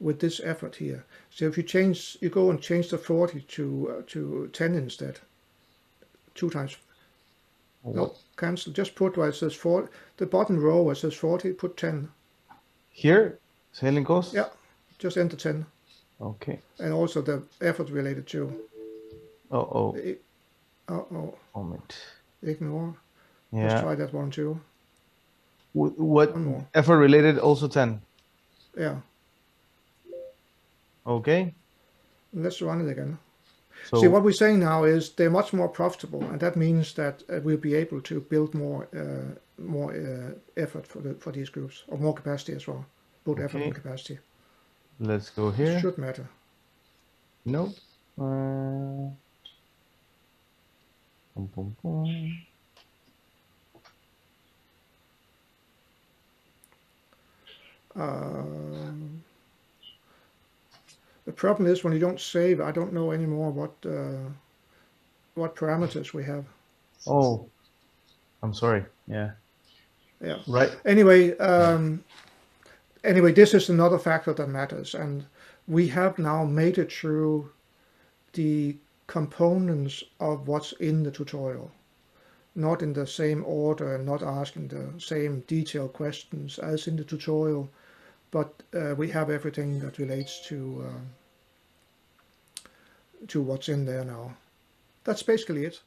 with this effort here. So if you change, you go and change the 40 to uh, to 10 instead, two times. No, cancel. Just put where it says 40, the bottom row where it says 40, put 10. Here, sailing cost? Yeah, just enter 10. Okay. And also the effort related to. Oh, oh, I- Uh-oh, moment. ignore. Yeah. Let's try that one too. Wh- What One effort related also 10. Yeah, Okay. let's run it again. So See, what we're saying now is they're much more profitable, and that means that uh, we'll be able to build more uh, more uh, effort for the for these groups, or more capacity as well. Both effort and capacity. let's go here. Should matter. No. Uh, boom, boom, boom. Um, the problem is when you don't save, I don't know anymore what. Uh, what parameters we have. Oh, I'm sorry. Yeah. Yeah. Right. Anyway, um, anyway, this is another factor that matters, and we have now made it through the components of what's in the tutorial, not in the same order and not asking the same detailed questions as in the tutorial, but uh, we have everything that relates to uh, to what's in there now. That's basically it.